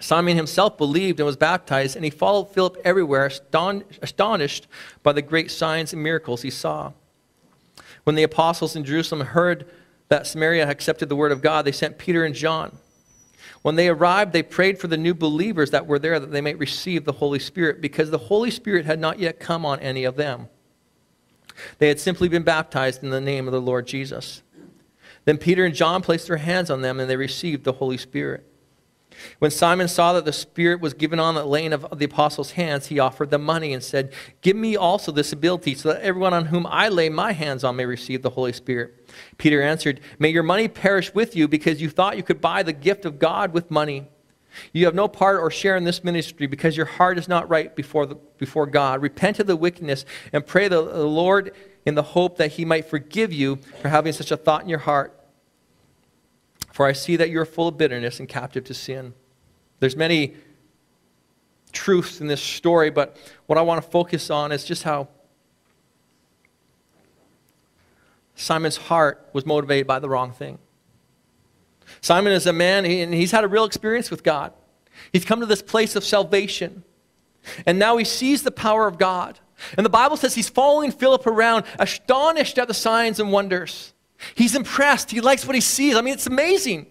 Simon himself believed and was baptized, and he followed Philip everywhere, astonished by the great signs and miracles he saw. When the apostles in Jerusalem heard that Samaria accepted the word of God, they sent Peter and John. When they arrived, they prayed for the new believers that were there that they might receive the Holy Spirit because the Holy Spirit had not yet come on any of them. They had simply been baptized in the name of the Lord Jesus. Then Peter and John placed their hands on them and they received the Holy Spirit. When Simon saw that the Spirit was given on the laying of the apostles' hands, he offered them money and said, Give me also this ability, so that everyone on whom I lay my hands on may receive the Holy Spirit. Peter answered, May your money perish with you, because you thought you could buy the gift of God with money. You have no part or share in this ministry, because your heart is not right before, the, before God. Repent of the wickedness and pray the, the Lord in the hope that he might forgive you for having such a thought in your heart. For I see that you are full of bitterness and captive to sin. There's many truths in this story, but what I want to focus on is just how Simon's heart was motivated by the wrong thing. Simon is a man, and he's had a real experience with God. He's come to this place of salvation. And now he sees the power of God. And the Bible says he's following Philip around, astonished at the signs and wonders. He's impressed. He likes what he sees. I mean, it's amazing.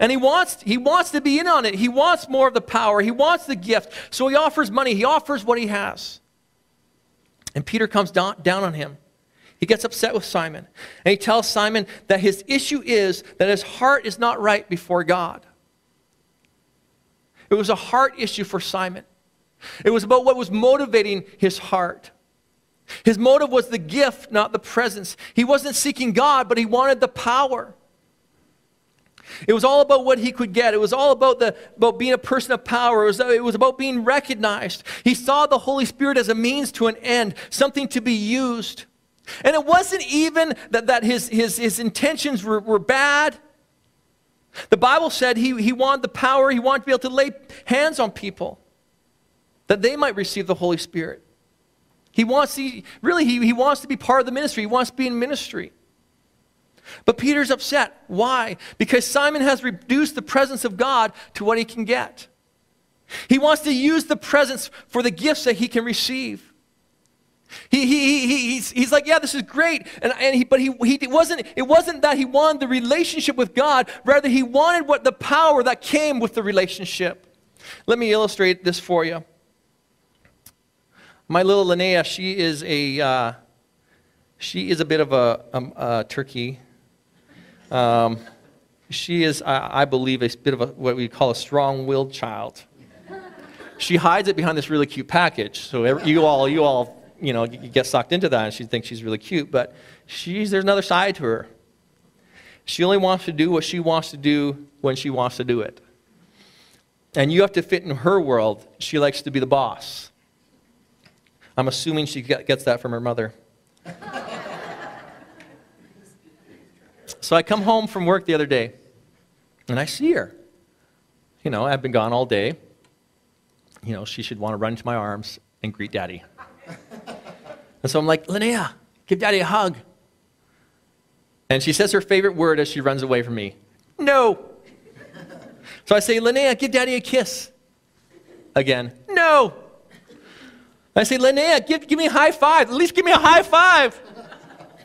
And he wants, he wants to be in on it. He wants more of the power. He wants the gift. So he offers money. He offers what he has. And Peter comes down, down on him. He gets upset with Simon. And he tells Simon that his issue is that his heart is not right before God. It was a heart issue for Simon. It was about what was motivating his heart. His motive was the gift, not the presence. He wasn't seeking God, but he wanted the power. It was all about what he could get. It was all about, the, about being a person of power. It was, it was about being recognized. He saw the Holy Spirit as a means to an end, something to be used. And it wasn't even that, that his, his, his intentions were, were bad. The Bible said he, he wanted the power, he wanted to be able to lay hands on people that they might receive the Holy Spirit. He wants, he, really, he, he wants to be part of the ministry. He wants to be in ministry. But Peter's upset. Why? Because Simon has reduced the presence of God to what he can get. He wants to use the presence for the gifts that he can receive. He, he, he, he's, he's like, yeah, this is great. And, and he, but he, he it, wasn't, it wasn't that he wanted the relationship with God, rather, he wanted what the power that came with the relationship. Let me illustrate this for you. My little Linnea, she is a, uh, she is a bit of a, um, a turkey. Um, she is, I, I believe, a bit of a, what we call a strong-willed child. She hides it behind this really cute package. So every, you all, you all, you know, you get sucked into that, and she thinks she's really cute. But she's, there's another side to her. She only wants to do what she wants to do when she wants to do it. And you have to fit in her world. She likes to be the boss. I'm assuming she gets that from her mother. so I come home from work the other day, and I see her. You know, I've been gone all day. You know, she should want to run into my arms and greet daddy. and so I'm like, Linnea, give daddy a hug. And she says her favorite word as she runs away from me no. So I say, Linnea, give daddy a kiss. Again, no. I say, Linnea, give, give me a high five. At least give me a high five.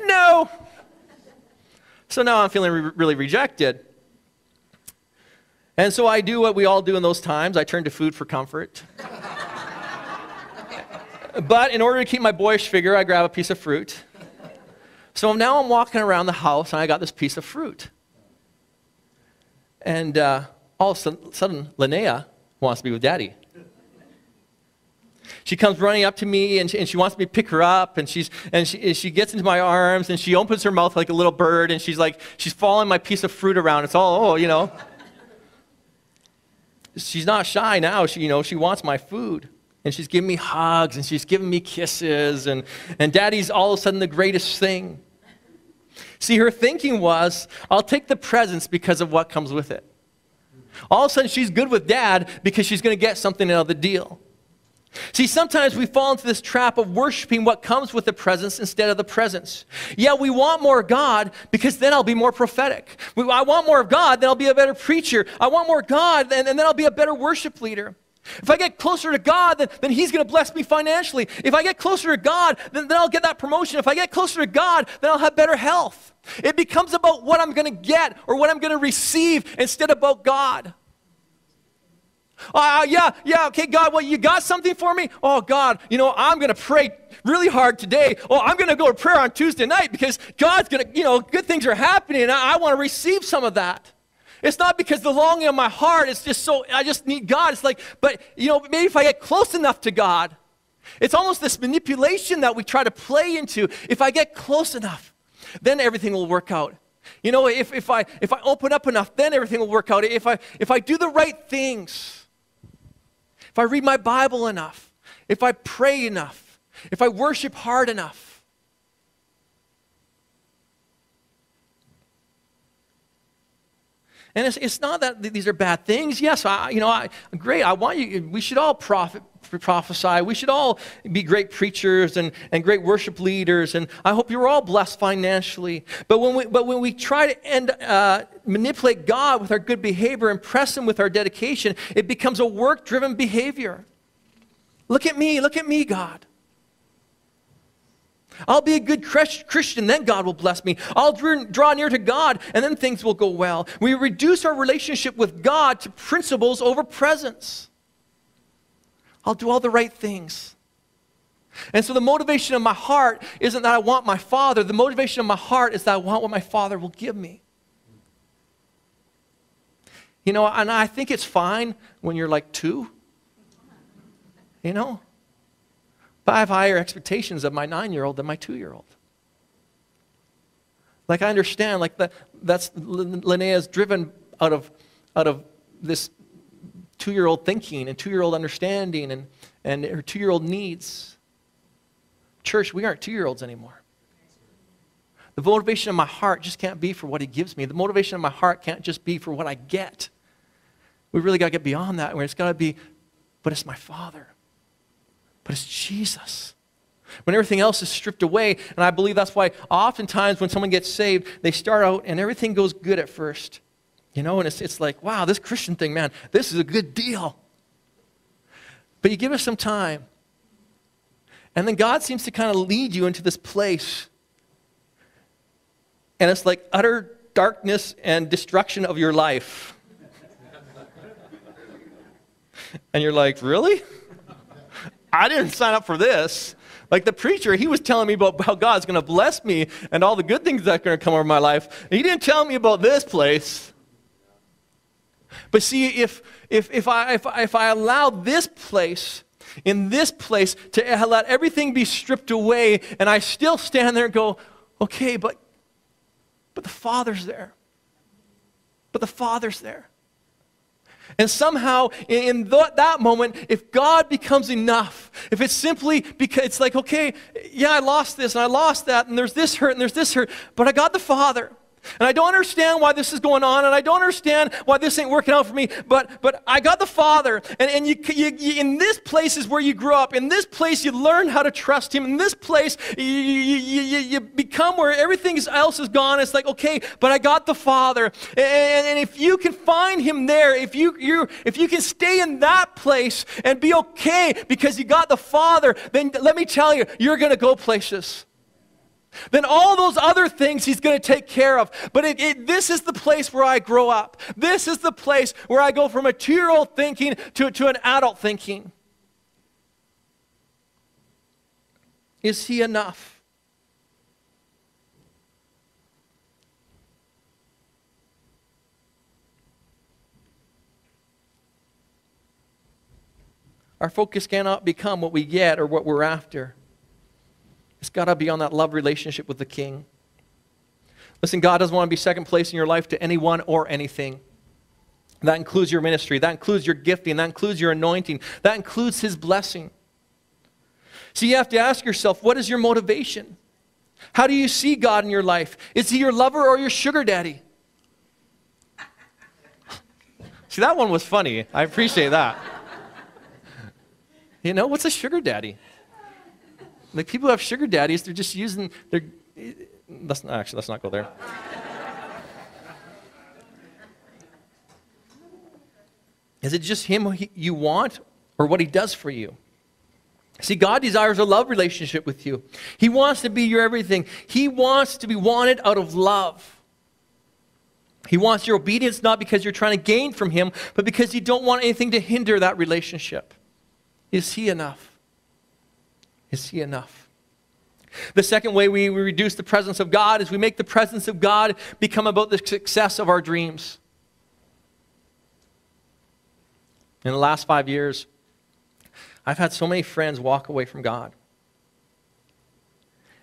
no. So now I'm feeling re- really rejected. And so I do what we all do in those times I turn to food for comfort. but in order to keep my boyish figure, I grab a piece of fruit. So now I'm walking around the house and I got this piece of fruit. And uh, all of a sudden, Linnea wants to be with daddy. She comes running up to me and she, and she wants me to pick her up and, she's, and she, and she gets into my arms and she opens her mouth like a little bird and she's like, she's following my piece of fruit around. It's all, oh, you know. she's not shy now. She, you know, she wants my food. And she's giving me hugs and she's giving me kisses and, and daddy's all of a sudden the greatest thing. See, her thinking was, I'll take the presence because of what comes with it. All of a sudden, she's good with dad because she's going to get something out of the deal. See, sometimes we fall into this trap of worshiping what comes with the presence instead of the presence. Yeah, we want more God because then I'll be more prophetic. We- I want more of God, then I'll be a better preacher. I want more God, and, and then I'll be a better worship leader. If I get closer to God, then, then He's going to bless me financially. If I get closer to God, then, then I'll get that promotion. If I get closer to God, then I'll have better health. It becomes about what I'm going to get or what I'm going to receive instead of about God. Uh, yeah, yeah, okay, God, well, you got something for me? Oh, God, you know, I'm going to pray really hard today. Oh, I'm going to go to prayer on Tuesday night because God's going to, you know, good things are happening and I, I want to receive some of that. It's not because the longing of my heart is just so, I just need God. It's like, but, you know, maybe if I get close enough to God, it's almost this manipulation that we try to play into. If I get close enough, then everything will work out. You know, if, if, I, if I open up enough, then everything will work out. If I, if I do the right things, if I read my Bible enough, if I pray enough, if I worship hard enough. And it's, it's not that these are bad things. Yes, I, you know, I, great. I want you, we should all prophet, prophesy. We should all be great preachers and, and great worship leaders. And I hope you're all blessed financially. But when we, but when we try to end, uh, manipulate God with our good behavior, impress Him with our dedication, it becomes a work driven behavior. Look at me, look at me, God. I'll be a good Christian, then God will bless me. I'll draw near to God, and then things will go well. We reduce our relationship with God to principles over presence. I'll do all the right things. And so the motivation of my heart isn't that I want my Father. The motivation of my heart is that I want what my Father will give me. You know, and I think it's fine when you're like two. You know? I have higher expectations of my nine year old than my two year old. Like, I understand, like, the, that's Linnea's driven out of, out of this two year old thinking and two year old understanding and, and her two year old needs. Church, we aren't two year olds anymore. The motivation of my heart just can't be for what he gives me. The motivation of my heart can't just be for what I get. We really got to get beyond that, where it's got to be, but it's my Father. But it's Jesus. When everything else is stripped away, and I believe that's why oftentimes when someone gets saved, they start out and everything goes good at first. You know, and it's, it's like, wow, this Christian thing, man, this is a good deal. But you give us some time. And then God seems to kind of lead you into this place. And it's like utter darkness and destruction of your life. and you're like, really? I didn't sign up for this. Like the preacher, he was telling me about how God's going to bless me and all the good things that are going to come over my life. He didn't tell me about this place. But see, if, if, if, I, if, if I allow this place, in this place, to let everything be stripped away, and I still stand there and go, okay, but, but the Father's there. But the Father's there. And somehow, in th- that moment, if God becomes enough, if it's simply because it's like, okay, yeah, I lost this and I lost that, and there's this hurt and there's this hurt, but I got the Father. And I don't understand why this is going on, and I don't understand why this ain't working out for me, but, but I got the Father. And, and you, you, you, in this place is where you grew up. In this place, you learn how to trust Him. In this place, you, you, you become where everything else is gone. It's like, okay, but I got the Father. And, and if you can find Him there, if you, you, if you can stay in that place and be okay because you got the Father, then let me tell you, you're going to go places then all those other things he's going to take care of. But it, it, this is the place where I grow up. This is the place where I go from a two year old thinking to, to an adult thinking. Is he enough? Our focus cannot become what we get or what we're after. It's got to be on that love relationship with the King. Listen, God doesn't want to be second place in your life to anyone or anything. That includes your ministry, that includes your gifting, that includes your anointing, that includes His blessing. So you have to ask yourself what is your motivation? How do you see God in your life? Is He your lover or your sugar daddy? See, that one was funny. I appreciate that. You know, what's a sugar daddy? Like people who have sugar daddies, they're just using their. Let's not, actually let's not go there. Is it just him you want, or what he does for you? See, God desires a love relationship with you. He wants to be your everything. He wants to be wanted out of love. He wants your obedience not because you're trying to gain from Him, but because you don't want anything to hinder that relationship. Is He enough? Is He enough? The second way we, we reduce the presence of God is we make the presence of God become about the success of our dreams. In the last five years, I've had so many friends walk away from God.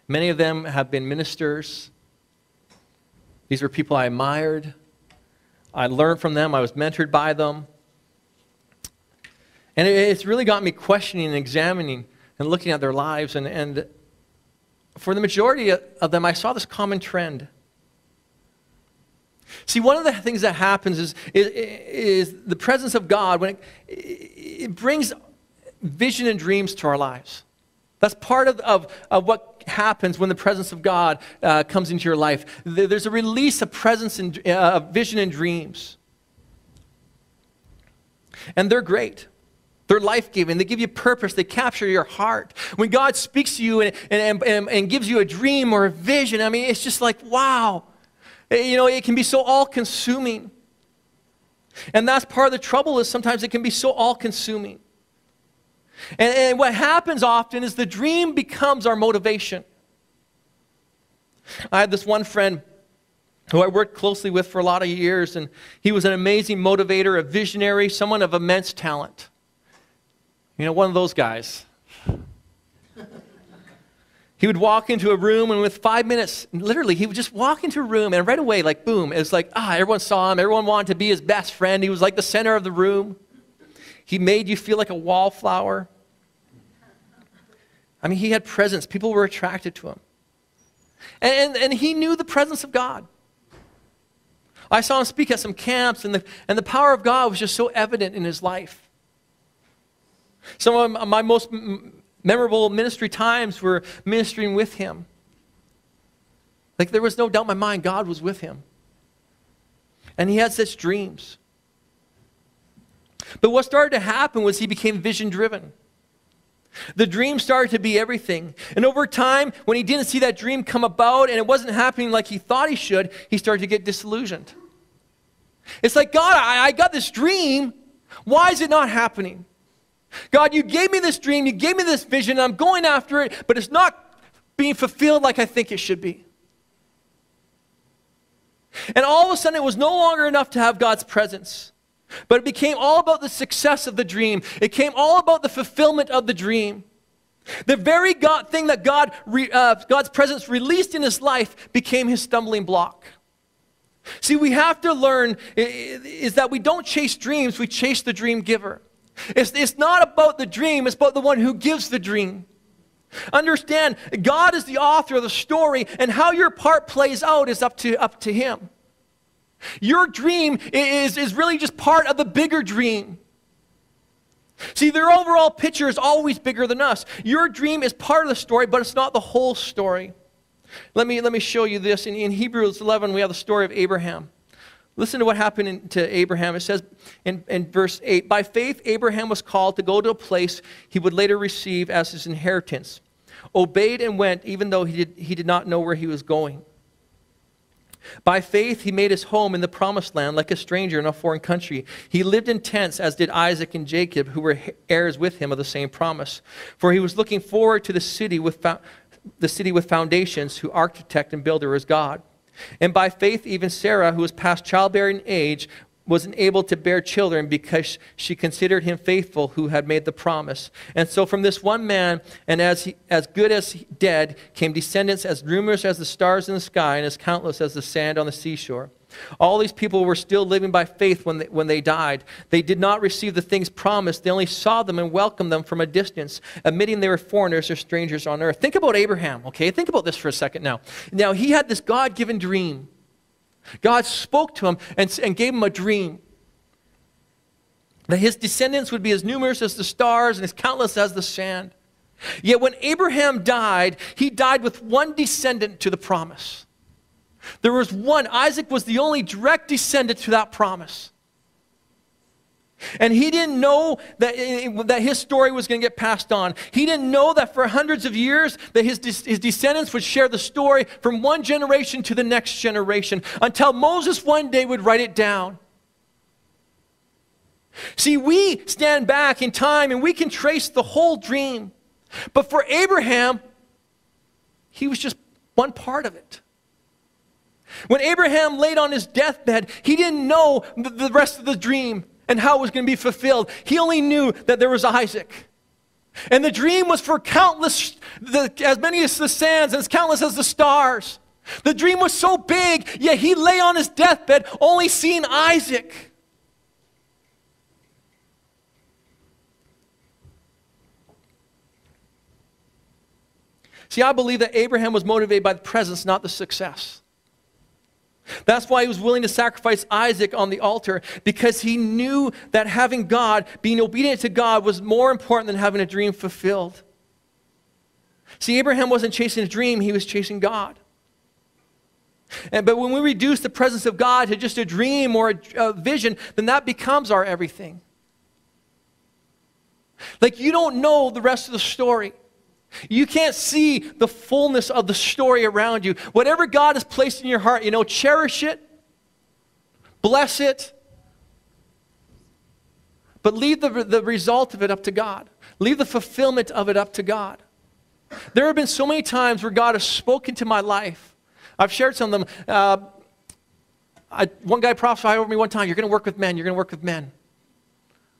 Many of them have been ministers. These were people I admired. I learned from them, I was mentored by them. And it's really got me questioning and examining and looking at their lives. And, and for the majority of them, I saw this common trend. See, one of the things that happens is, is, is the presence of God, when it, it brings vision and dreams to our lives. That's part of, of, of what happens when the presence of God uh, comes into your life. There's a release of presence and uh, vision and dreams. And they're great. They're life giving. They give you purpose. They capture your heart. When God speaks to you and, and, and, and gives you a dream or a vision, I mean, it's just like, wow. Eh, You know, it can be so all consuming. And that's part of the trouble is sometimes it can be so all consuming. And, and what happens often is the dream becomes our motivation. I had this one friend who I worked closely with for a lot of years, and he was an amazing motivator, a visionary, someone of immense talent. You know, one of those guys. He would walk into a room, and with five minutes, literally, he would just walk into a room, and right away, like boom, it was like, ah, everyone saw him. Everyone wanted to be his best friend. He was like the center of the room. He made you feel like a wallflower. I mean, he had presence. People were attracted to him. And, and, and he knew the presence of God. I saw him speak at some camps, and the, and the power of God was just so evident in his life. Some of my most memorable ministry times were ministering with him. Like there was no doubt in my mind God was with him. And he had such dreams. But what started to happen was he became vision driven. The dream started to be everything. And over time, when he didn't see that dream come about and it wasn't happening like he thought he should, he started to get disillusioned. It's like, God, I, I got this dream. Why is it not happening? God, you gave me this dream, you gave me this vision, I'm going after it, but it's not being fulfilled like I think it should be. And all of a sudden, it was no longer enough to have God's presence, but it became all about the success of the dream. It came all about the fulfillment of the dream. The very God, thing that God, re, uh, God's presence released in his life became his stumbling block. See, we have to learn is that we don't chase dreams, we chase the dream giver. It's, it's not about the dream, it's about the one who gives the dream. Understand, God is the author of the story, and how your part plays out is up to, up to Him. Your dream is, is really just part of the bigger dream. See, their overall picture is always bigger than us. Your dream is part of the story, but it's not the whole story. Let me, let me show you this. In, in Hebrews 11, we have the story of Abraham. Listen to what happened in, to Abraham. It says in, in verse 8 By faith, Abraham was called to go to a place he would later receive as his inheritance. Obeyed and went, even though he did, he did not know where he was going. By faith, he made his home in the promised land like a stranger in a foreign country. He lived in tents, as did Isaac and Jacob, who were heirs with him of the same promise. For he was looking forward to the city with, the city with foundations, whose architect and builder is God. And by faith, even Sarah, who was past childbearing age, wasn't able to bear children because she considered him faithful who had made the promise. And so from this one man, and as, he, as good as dead, came descendants as numerous as the stars in the sky and as countless as the sand on the seashore. All these people were still living by faith when they, when they died. They did not receive the things promised. They only saw them and welcomed them from a distance, admitting they were foreigners or strangers on earth. Think about Abraham, okay? Think about this for a second now. Now, he had this God given dream. God spoke to him and, and gave him a dream that his descendants would be as numerous as the stars and as countless as the sand. Yet when Abraham died, he died with one descendant to the promise. There was one. Isaac was the only direct descendant to that promise. And he didn't know that, eh, eh, that his story was going to get passed on. He didn't know that for hundreds of years that his, his descendants would share the story from one generation to the next generation until Moses one day would write it down. See, we stand back in time and we can trace the whole dream. But for Abraham, he was just one part of it. When Abraham laid on his deathbed, he didn't know the, rest of the dream and how it was going to be fulfilled. He only knew that there was Isaac. And the dream was for countless, the, as many as the sands, and as countless as the stars. The dream was so big, yet he lay on his deathbed only seeing Isaac. See, I believe that Abraham was motivated by the presence, not the success. That's why he was willing to sacrifice Isaac on the altar, because he knew that having God, being obedient to God, was more important than having a dream fulfilled. See, Abraham wasn't chasing a dream, he was chasing God. And, but when we reduce the presence of God to just a dream or a, a vision, then that becomes our everything. Like you don't know the rest of the story. You can't see the fullness of the story around you. Whatever God has placed in your heart, you know, cherish it, bless it, but leave the, the result of it up to God. Leave the fulfillment of it up to God. There have been so many times where God has spoken to my life. I've shared some of them. Uh, I, one guy prophesied over me one time, You're going to work with men, you're going to work with men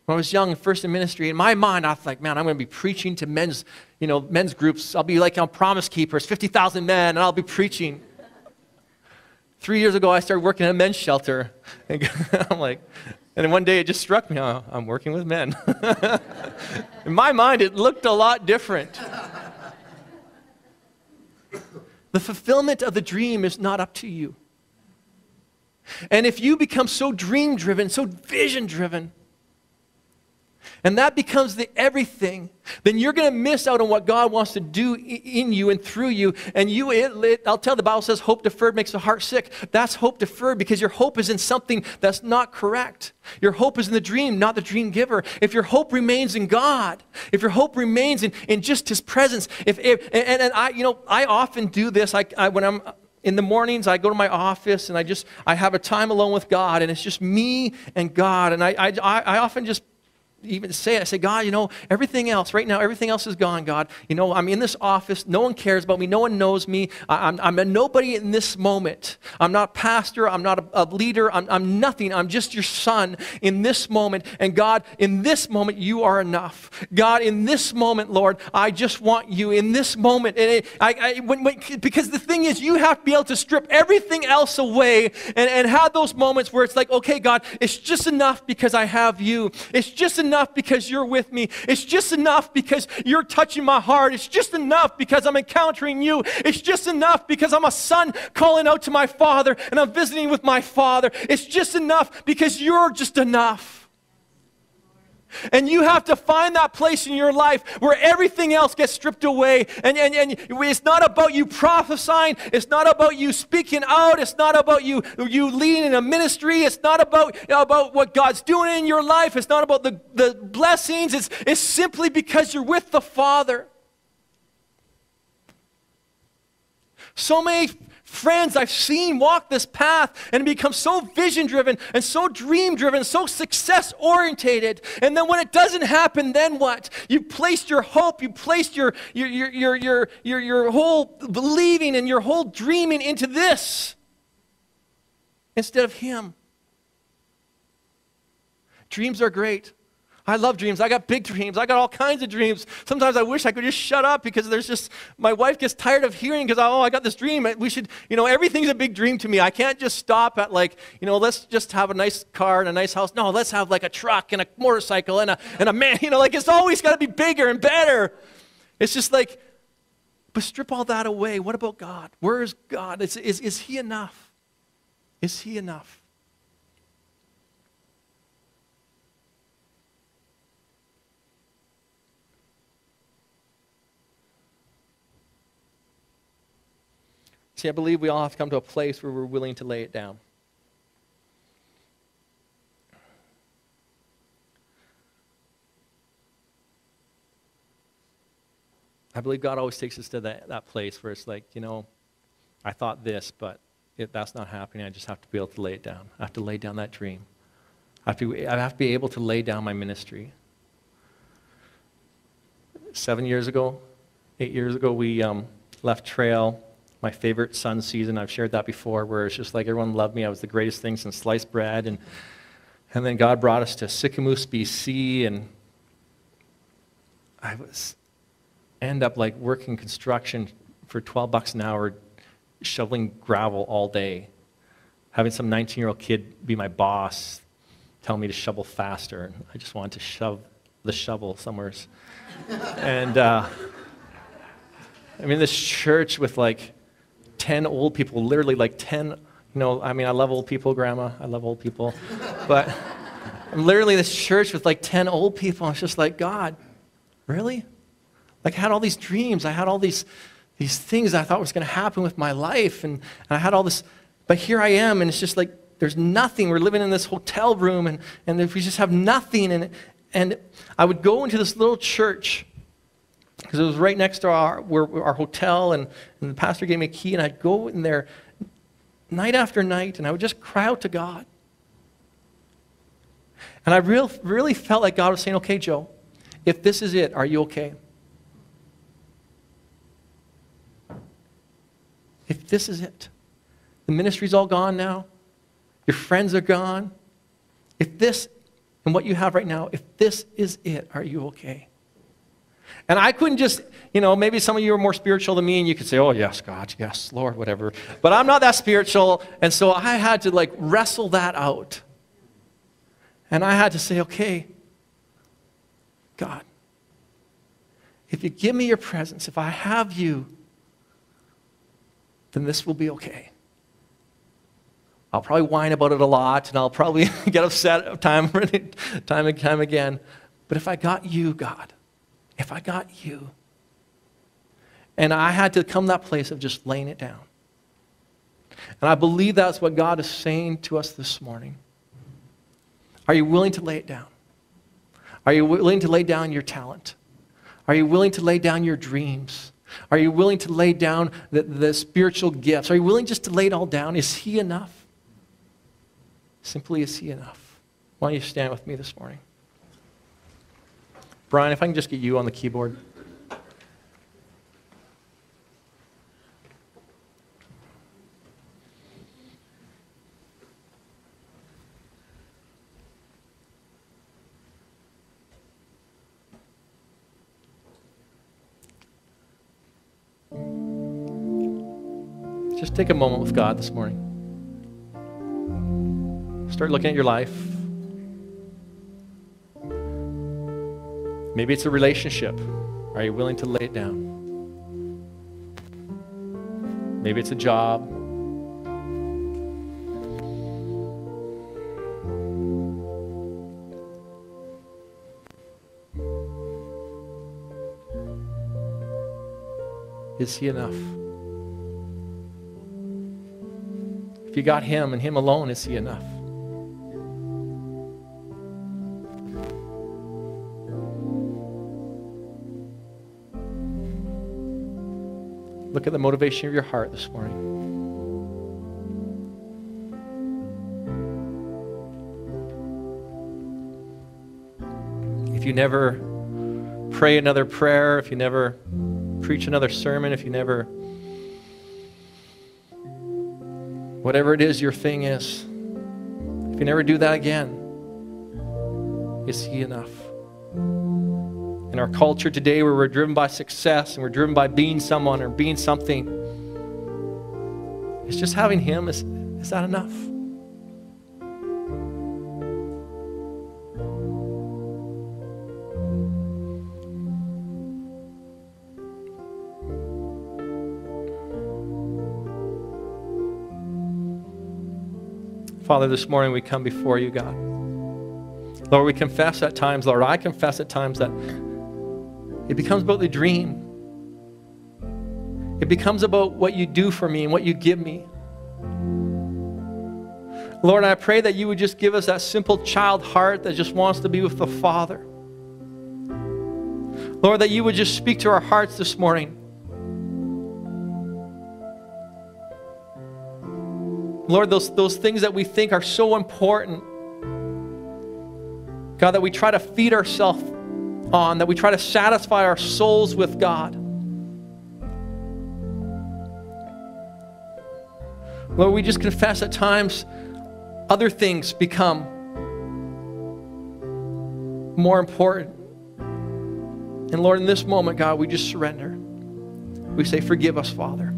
when I was young first in ministry, in my mind, I was like, man, I'm going to be preaching to men's, you know, men's groups. I'll be like on Promise Keepers, 50,000 men, and I'll be preaching. Three years ago, I started working at a men's shelter. And I'm like, and then one day it just struck me, oh, I'm working with men. in my mind, it looked a lot different. the fulfillment of the dream is not up to you. And if you become so dream driven, so vision driven, and that becomes the everything, then you're going to miss out on what God wants to do in you and through you. And you, it, it, I'll tell the Bible says hope deferred makes the heart sick. That's hope deferred because your hope is in something that's not correct. Your hope is in the dream, not the dream giver. If your hope remains in God, if your hope remains in, in just His presence, if, if and, and I, you know, I often do this. I, I when I'm in the mornings i go to my office and i just i have a time alone with god and it's just me and god and i i, I often just even say it. I say, God, you know, everything else, right now, everything else is gone, God. You know, I'm in this office. No one cares about me. No one knows me. I, am I'm a nobody in this moment. I'm not pastor. I'm not a, a leader. I'm, I'm nothing. I'm just your son in this moment. And God, in this moment, you are enough. God, in this moment, Lord, I just want you in this moment. And it, I, I, when, when, because the thing is, you have to be able to strip everything else away and, and have those moments where it's like, okay, God, it's just enough because I have you. It's just enough enough because you're with me. It's just enough because you're touching my heart. It's just enough because I'm encountering you. It's just enough because I'm a son calling out to my father and I'm visiting with my father. It's just enough because you're just enough. And you have to find that place in your life where everything else gets stripped away. And, and, and it's not about you prophesying. It's not about you speaking out. It's not about you, you leading in a ministry. It's not about, about what God's doing in your life. It's not about the, the blessings. It's, it's simply because you're with the Father. So many friends I've seen walk this path and become so vision driven and so dream driven, so success orientated. And then when it doesn't happen, then what? You placed your hope, you placed your, your, your, your, your, your, your whole believing and your whole dreaming into this instead of Him. Dreams are great. I love dreams. I got big dreams. I got all kinds of dreams. Sometimes I wish I could just shut up because there's just, my wife gets tired of hearing because, oh, I got this dream. We should, you know, everything's a big dream to me. I can't just stop at like, you know, let's just have a nice car and a nice house. No, let's have like a truck and a motorcycle and a, and a man. You know, like it's always got to be bigger and better. It's just like, but strip all that away. What about God? Where is God? Is, is, is He enough? Is He enough? I believe we all have to come to a place where we're willing to lay it down. I believe God always takes us to that, that place where it's like, you know, I thought this, but if that's not happening. I just have to be able to lay it down. I have to lay down that dream. I have to, I have to be able to lay down my ministry. Seven years ago, eight years ago, we um, left Trail my favorite sun season. I've shared that before, where it's just like everyone loved me. I was the greatest thing since sliced bread. And, and then God brought us to Sicamous, BC, and I was end up like working construction for 12 bucks an hour, shoveling gravel all day, having some 19 year old kid be my boss, tell me to shovel faster. I just wanted to shove the shovel somewhere. and uh, I mean, this church with like 10 old people, literally like 10 You know, I mean, I love old people, Grandma. I love old people. But I'm literally this church with like 10 old people. I was just like, God, really? Like, I had all these dreams. I had all these, these things I thought was going to happen with my life. And, and I had all this, but here I am, and it's just like, there's nothing. We're living in this hotel room, and, and we just have nothing. And, and I would go into this little church because it was right next to our, where, our hotel, and, and the pastor gave me a key, and I'd go in there night after night, and I would just cry out to God. And I real, really felt like God was saying, okay, Joe, if this is it, are you okay? If this is it, the ministry's all gone now, your friends are gone. If this and what you have right now, if this is it, are you okay? And I couldn't just, you know, maybe some of you are more spiritual than me and you could say, oh, yes, God, yes, Lord, whatever. But I'm not that spiritual. And so I had to like wrestle that out. And I had to say, okay, God, if you give me your presence, if I have you, then this will be okay. I'll probably whine about it a lot and I'll probably get upset time, time and time again. But if I got you, God, if I got you, and I had to come to that place of just laying it down. And I believe that's what God is saying to us this morning. Are you willing to lay it down? Are you willing to lay down your talent? Are you willing to lay down your dreams? Are you willing to lay down the, the spiritual gifts? Are you willing just to lay it all down? Is He enough? Simply, is He enough? Why don't you stand with me this morning? Brian, if I can just get you on the keyboard. Just take a moment with God this morning. Start looking at your life. Maybe it's a relationship. Are you willing to lay it down? Maybe it's a job. Is he enough? If you got him and him alone, is he enough? Look at the motivation of your heart this morning. If you never pray another prayer, if you never preach another sermon, if you never, whatever it is your thing is, if you never do that again, is He enough? In our culture today where we're driven by success and we're driven by being someone or being something. Is just having Him, is, is that enough? Father, this morning we come before you, God. Lord, we confess at times, Lord, I confess at times that it becomes about the dream. It becomes about what you do for me and what you give me. Lord, I pray that you would just give us that simple child heart that just wants to be with the Father. Lord, that you would just speak to our hearts this morning. Lord, those, those things that we think are so important, God, that we try to feed ourselves on, that we try to satisfy our souls with God. Lord, we just confess at times other things become more important. And Lord, in this moment, God, we just surrender. We say, Forgive us, Father.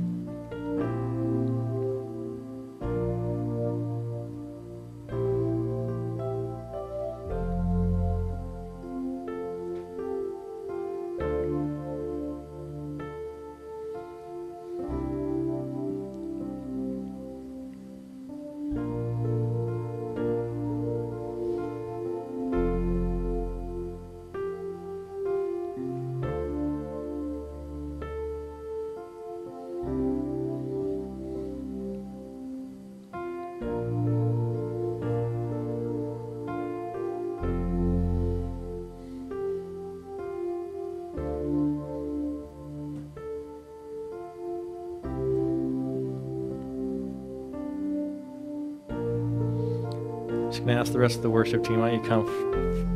and ask the rest of the worship team, why don't you come?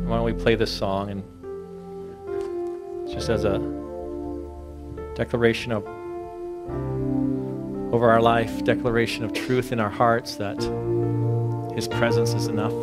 Why don't we play this song? And just as a declaration of over our life, declaration of truth in our hearts that His presence is enough.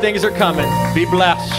Things are coming. Be blessed.